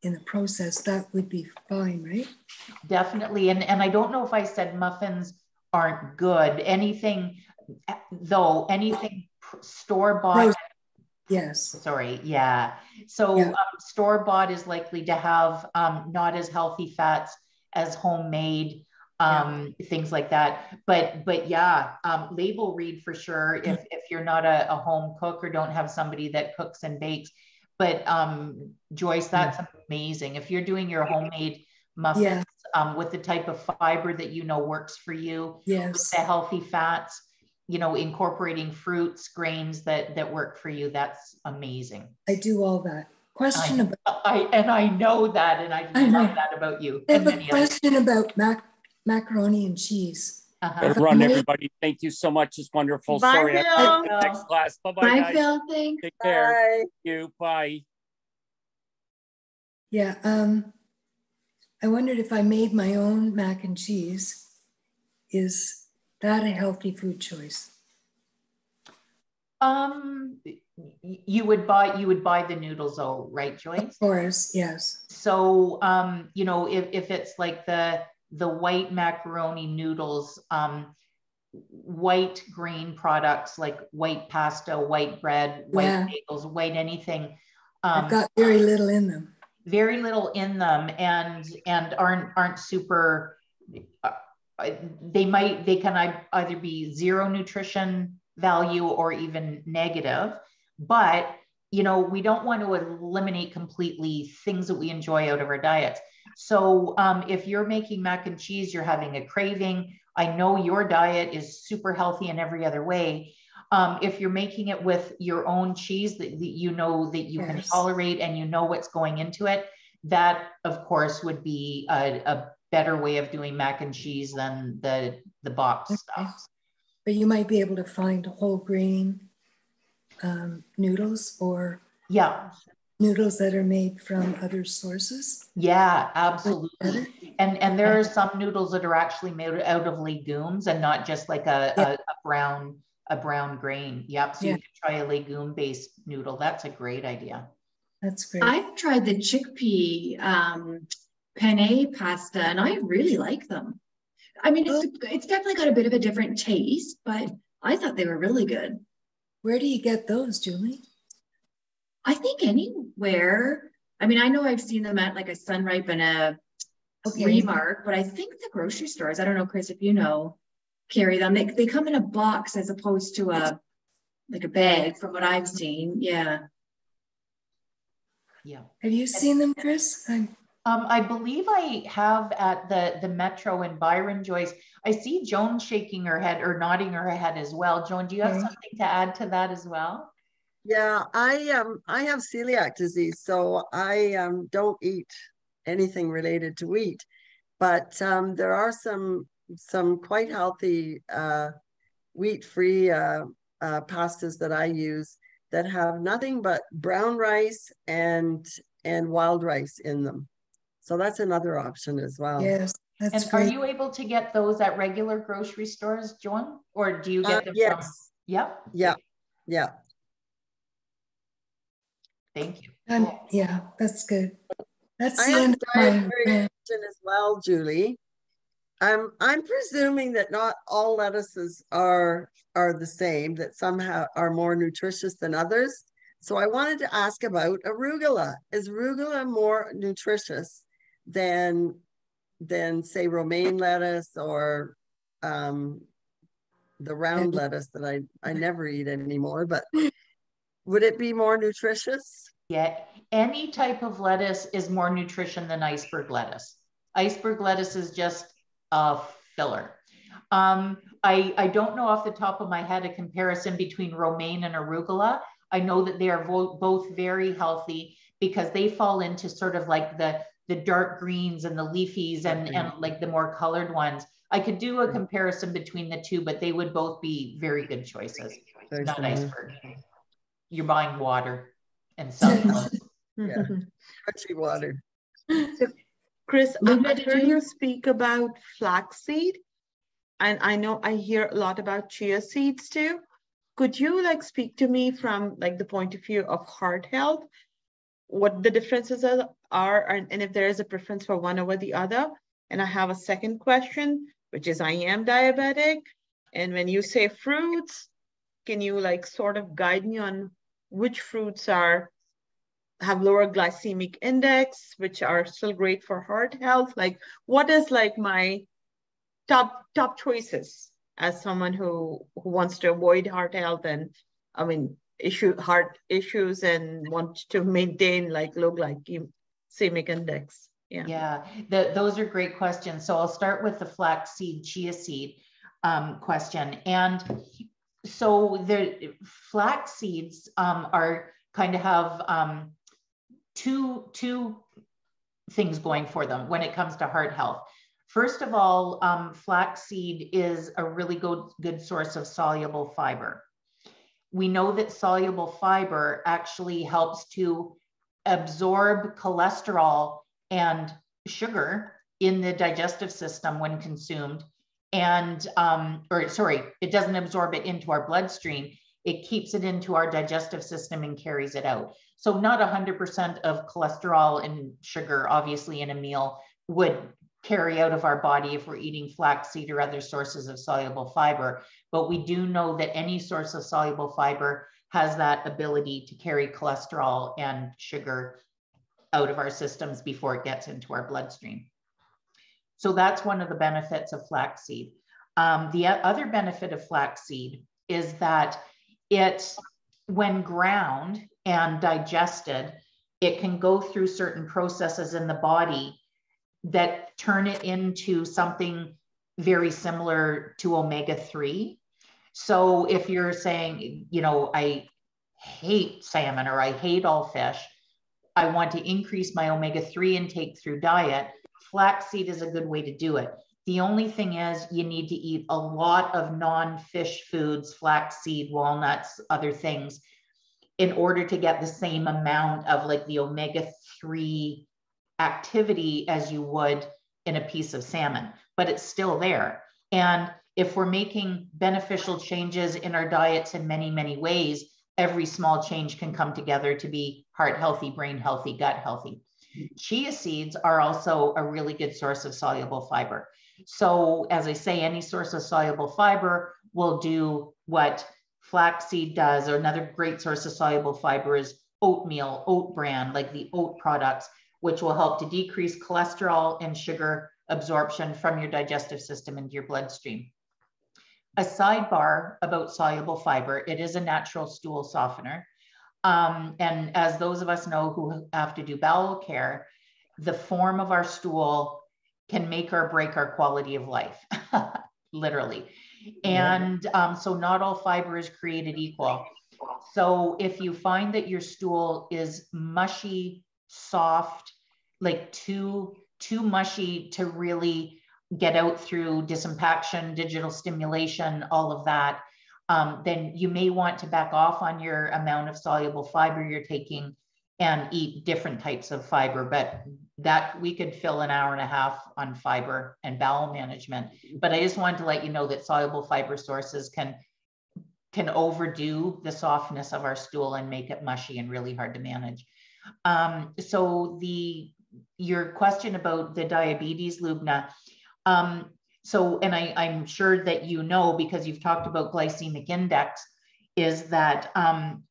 in the process, that would be fine, right? Definitely. And, and I don't know if I said muffins aren't good. Anything, though, anything store bought. Yes. Sorry. Yeah. So yeah. um, store bought is likely to have um, not as healthy fats as homemade um, yeah. things like that. But but yeah, um, label read for sure. If if you're not a, a, home cook or don't have somebody that cooks and bakes, but um, Joyce, that's yeah. amazing. If you're doing your homemade muffins yeah. um, with the type of fiber that you know works for you, yes. with the healthy fats, you know, incorporating fruits, grains that that work for you, that's amazing. I do all that. Question I, about I and I know that, and I, I love know. that about you. I have a question others. about mac macaroni and cheese. Uh-huh. run, everybody. Thank you so much. It's wonderful. Bye, Sorry, Phil. I next class. Bye, bye, bye, guys. Phil. Thanks. Take care. Bye. Thank you. Bye. Yeah. Um, I wondered if I made my own mac and cheese. Is that a healthy food choice? Um, you would buy you would buy the noodles, though, right, Joyce? Of course, yes. So, um, you know, if if it's like the the white macaroni noodles, um, white grain products like white pasta, white bread, white yeah. bagels, white anything. Um, I've got very little in them. Very little in them, and and aren't aren't super. Uh, they might they can either be zero nutrition value or even negative, but you know we don't want to eliminate completely things that we enjoy out of our diets so um, if you're making mac and cheese, you're having a craving. I know your diet is super healthy in every other way. Um, if you're making it with your own cheese that, that you know that you can tolerate and you know what's going into it, that of course would be a, a better way of doing mac and cheese than the the box okay. stuff. But you might be able to find a whole grain um, noodles or yeah noodles that are made from other sources? Yeah, absolutely. And and there are some noodles that are actually made out of legumes and not just like a, yeah. a, a, brown a brown grain. Yep. So yeah. you can try a legume based noodle. That's a great idea. That's great. I've tried the chickpea um, penne pasta and I really like them. I mean, it's, oh. it's definitely got a bit of a different taste, but I thought they were really good. Where do you get those, Julie? I think anywhere. I mean, I know I've seen them at like a Sunripe and a okay. Remark, but I think the grocery stores, I don't know, Chris, if you know, carry them. They, they come in a box as opposed to a like a bag from what I've seen. Yeah. Yeah. Have you seen them, Chris? I'm... Um, I believe I have at the the Metro in Byron Joyce. I see Joan shaking her head or nodding her head as well. Joan, do you have okay. something to add to that as well? Yeah, I um I have celiac disease, so I um don't eat anything related to wheat. But um, there are some some quite healthy uh, wheat-free uh, uh, pastas that I use that have nothing but brown rice and and wild rice in them. So that's another option as well. Yes, that's And great. are you able to get those at regular grocery stores, Joan? Or do you get Uh, them from? yes, Yep, yeah, yeah. thank you. Um, Cool. yeah, that's good. That's I the have end of my dietary question as well, Julie. I'm I'm presuming that not all lettuces are are the same, that some ha- are more nutritious than others. So I wanted to ask about arugula. Is arugula more nutritious than than say romaine lettuce or um, the round lettuce that I I never eat anymore? But would it be more nutritious? Yeah, any type of lettuce is more nutrition than iceberg lettuce. Iceberg lettuce is just a filler. Um, I, I don't know off the top of my head a comparison between romaine and arugula. I know that they are vo- both very healthy because they fall into sort of like the the dark greens and the leafies and, and like the more colored ones. I could do a mm-hmm. comparison between the two, but they would both be very good choices. Very Not similar. iceberg. You're buying water and cellulose. Yeah. Country water. Chris, I- Linda, I did heard you- you speak about flaxseed, and I know I hear a lot about chia seeds too. Could you like speak to me from like the point of view of heart health? What the differences are, and if there is a preference for one over the other? And I have a second question, which is I am diabetic. And when you say fruits, can you like sort of guide me on which fruits are have lower glycemic index, which are still great for heart health. Like, what is like my top top choices as someone who who wants to avoid heart health and, I mean, issue heart issues and want to maintain like low glycemic index. Yeah. Yeah, the, those are great questions. So I'll start with the flaxseed chia seed um, question. And so the flax seeds um, are kind of have um, two two things going for them when it comes to heart health. First of all, um, flaxseed is a really good good source of soluble fiber. We know that soluble fiber actually helps to absorb cholesterol and sugar in the digestive system when consumed. And um, or sorry it doesn't absorb it into our bloodstream. It keeps it into our digestive system and carries it out. So not 100% of cholesterol and sugar obviously in a meal would carry out of our body if we're eating flaxseed or other sources of soluble fiber but we do know that any source of soluble fiber has that ability to carry cholesterol and sugar out of our systems before it gets into our bloodstream. So that's one of the benefits of flaxseed. Um, the other benefit of flaxseed is that it, when ground and digested, it can go through certain processes in the body that turn it into something very similar to omega 3. So if you're saying, you know, I hate salmon or I hate all fish, I want to increase my omega 3 intake through diet, flaxseed is a good way to do it. The only thing is, you need to eat a lot of non fish foods, flaxseed, walnuts, other things, in order to get the same amount of like the omega 3 activity as you would in a piece of salmon, but it's still there. And if we're making beneficial changes in our diets in many, many ways, every small change can come together to be heart healthy, brain healthy, gut healthy. Chia seeds are also a really good source of soluble fiber. So, as I say, any source of soluble fiber will do what flaxseed does, or another great source of soluble fiber is oatmeal, oat bran, like the oat products, which will help to decrease cholesterol and sugar absorption from your digestive system into your bloodstream. A sidebar about soluble fiber, it is a natural stool softener. Um, and as those of us know who have to do bowel care, the form of our stool can make or break our quality of life, literally. And um, so not all fiber is created equal. So if you find that your stool is mushy, soft, like too, too mushy to really get out through disimpaction, digital stimulation, all of that, um, then you may want to back off on your amount of soluble fiber you're taking and eat different types of fiber, but that we could fill an hour and a half on fiber and bowel management. But I just wanted to let you know that soluble fiber sources can can overdo the softness of our stool and make it mushy and really hard to manage. Um, so the your question about the diabetes, Lubna. Um, so, and I, I'm sure that you know because you've talked about glycemic index, is that um,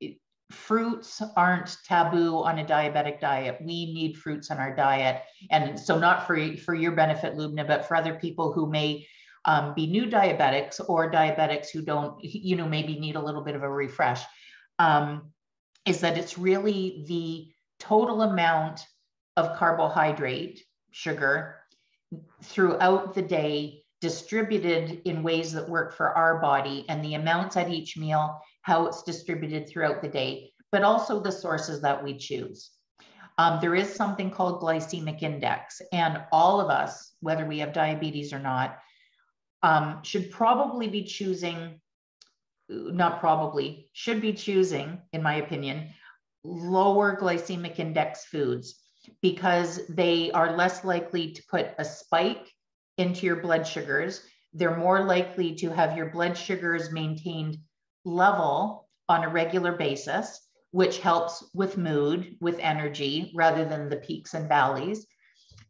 fruits aren't taboo on a diabetic diet. We need fruits in our diet. And so not for, for your benefit, Lubna, but for other people who may um, be new diabetics or diabetics who don't, you know, maybe need a little bit of a refresh, um, is that it's really the total amount of carbohydrate, sugar, throughout the day distributed in ways that work for our body and the amounts at each meal, how it's distributed throughout the day, but also the sources that we choose. Um, there is something called glycemic index, and all of us, whether we have diabetes or not, um, should probably be choosing, not probably, should be choosing, in my opinion, lower glycemic index foods because they are less likely to put a spike into your blood sugars. They're more likely to have your blood sugars maintained level on a regular basis, which helps with mood, with energy, rather than the peaks and valleys.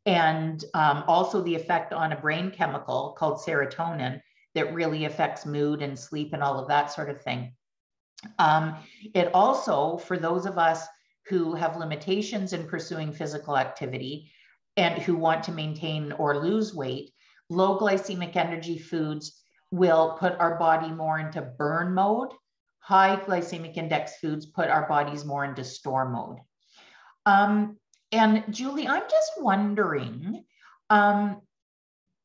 And um, also the effect on a brain chemical called serotonin that really affects mood and sleep and all of that sort of thing. Um, it also, for those of us who have limitations in pursuing physical activity and who want to maintain or lose weight, low glycemic energy foods will put our body more into burn mode. High glycemic index foods put our bodies more into store mode. Um, and Julie, I'm just wondering um,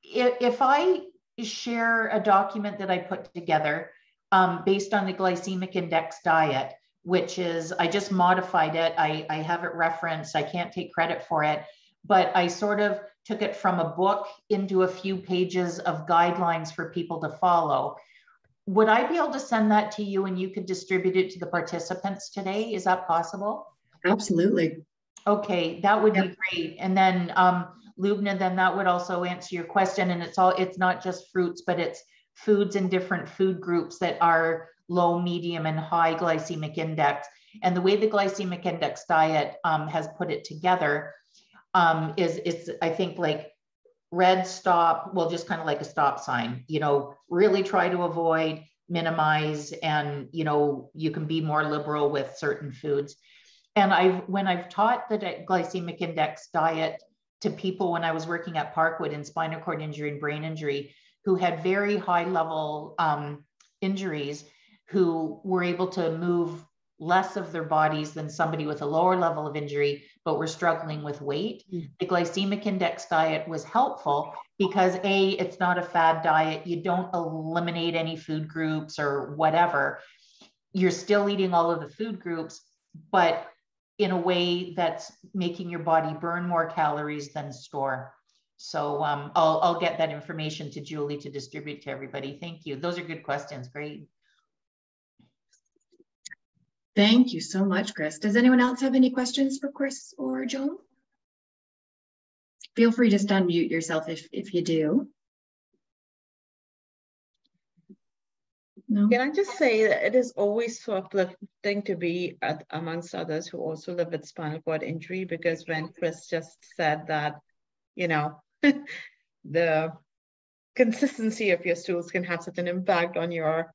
if, if, I share a document that I put together um, based on the glycemic index diet, which is, I just modified it. I, I have it referenced. I can't take credit for it, but I sort of took it from a book into a few pages of guidelines for people to follow. Would I be able to send that to you and you could distribute it to the participants today? Is that possible? Absolutely. Okay, that would yep. be great. And then um, Lubna, then that would also answer your question. And it's all, it's not just fruits, but it's foods in different food groups that are low, medium, and high glycemic index. And the way the glycemic index diet um, has put it together um, is it's, I think, like red stop, well, just kind of like a stop sign, you know, really try to avoid, minimize, and, you know, you can be more liberal with certain foods. And I've, when I've taught the glycemic index diet to people when I was working at Parkwood in spinal cord injury and brain injury, who had very high level um, injuries, who were able to move less of their bodies than somebody with a lower level of injury, but were struggling with weight. Mm. The glycemic index diet was helpful because A, it's not a fad diet. You don't eliminate any food groups or whatever. You're still eating all of the food groups, but in a way that's making your body burn more calories than store. So um, I'll, I'll get that information to Julie to distribute to everybody. Thank you. Those are good questions. Great. Thank you so much, Chris. Does anyone else have any questions for Chris or Joan? Feel free to unmute yourself if, if you do. No. Can I just say that it is always so uplifting to be at, amongst others who also live with spinal cord injury because when Chris just said that, you know, the consistency of your stools can have such an impact on your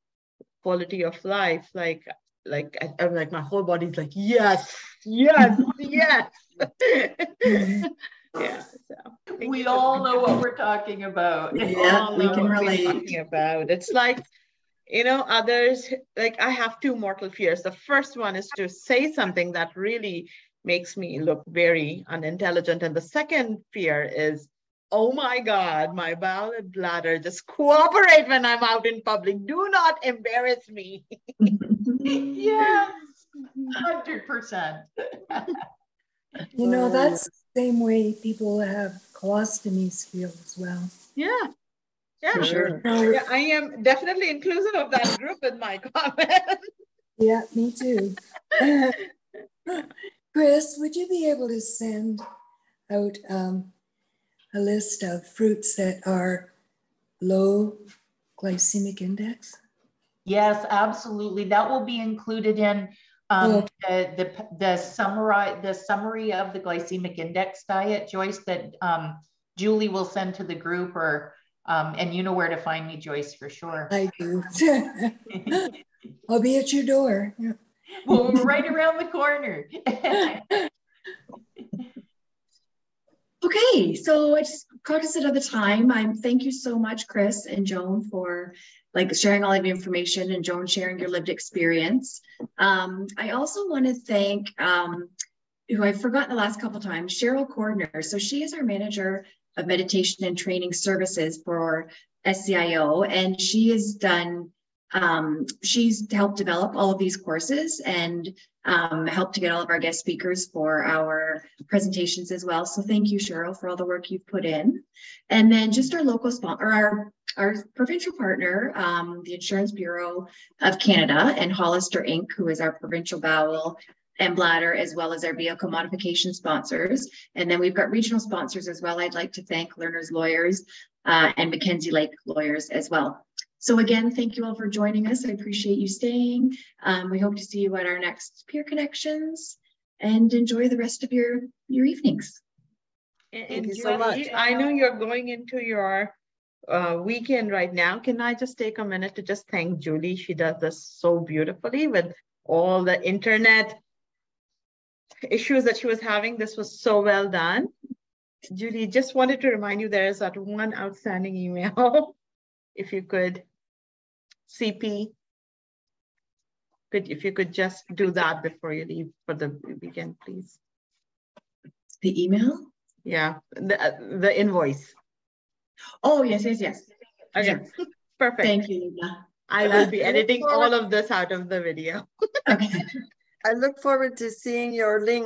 quality of life, like like I, am like my whole body's like yes, yes, yes. yeah. So we all know what we're talking about. Yeah, we can relate. Talking about it's like you know others like I have two mortal fears. The first one is to say something that really makes me look very unintelligent, and the second fear is oh my God, my bowel and bladder, just cooperate when I'm out in public. Do not embarrass me. yes, 100%. you know, that's the same way people have colostomies feel as well. Yeah. Yeah, sure. Yeah, I am definitely inclusive of that group in my comment. yeah, me too. Chris, would you be able to send out um, a list of fruits that are low glycemic index? Yes, absolutely. That will be included in um, Oh. the, the, the summary, the summary of the glycemic index diet, Joyce, that um, Julie will send to the group or, um, and you know where to find me, Joyce, for sure. I do. I'll be at your door. Yeah. well, we're right around the corner. Okay, so it's cognizant of the time. I'm thank you so much, Chris and Joan, for like sharing all of the information and Joan sharing your lived experience. Um, I also want to thank um, who I've forgotten the last couple times, Cheryl Cordner. So she is our manager of meditation and training services for SCIO, and she has done. Um, she's helped develop all of these courses and um, helped to get all of our guest speakers for our presentations as well. So thank you, Cheryl, for all the work you've put in. And then just our local sponsor, or our, our provincial partner, um, the Insurance Bureau of Canada and Hollister Inc., who is our provincial bowel and bladder, as well as our vehicle modification sponsors. And then we've got regional sponsors as well. I'd like to thank Lerners Lawyers uh, and McKenzie Lake Lawyers as well. So again, thank you all for joining us. I appreciate you staying. Um, we hope to see you at our next Peer Connections and enjoy the rest of your, your evenings. And, Thank you so much. I know you're going into your uh, weekend right now. Can I just take a minute to just thank Julie? She does this so beautifully with all the internet issues that she was having. This was so well done. Julie, just wanted to remind you there is that one outstanding email. If you could, CP, could if you could just do that before you leave for the weekend, please. The email? Yeah, the uh, the invoice. Oh, yes, yes, yes. Okay, perfect. Thank you, Luna. I will be editing all of this out of the video. Okay. I look forward to seeing your link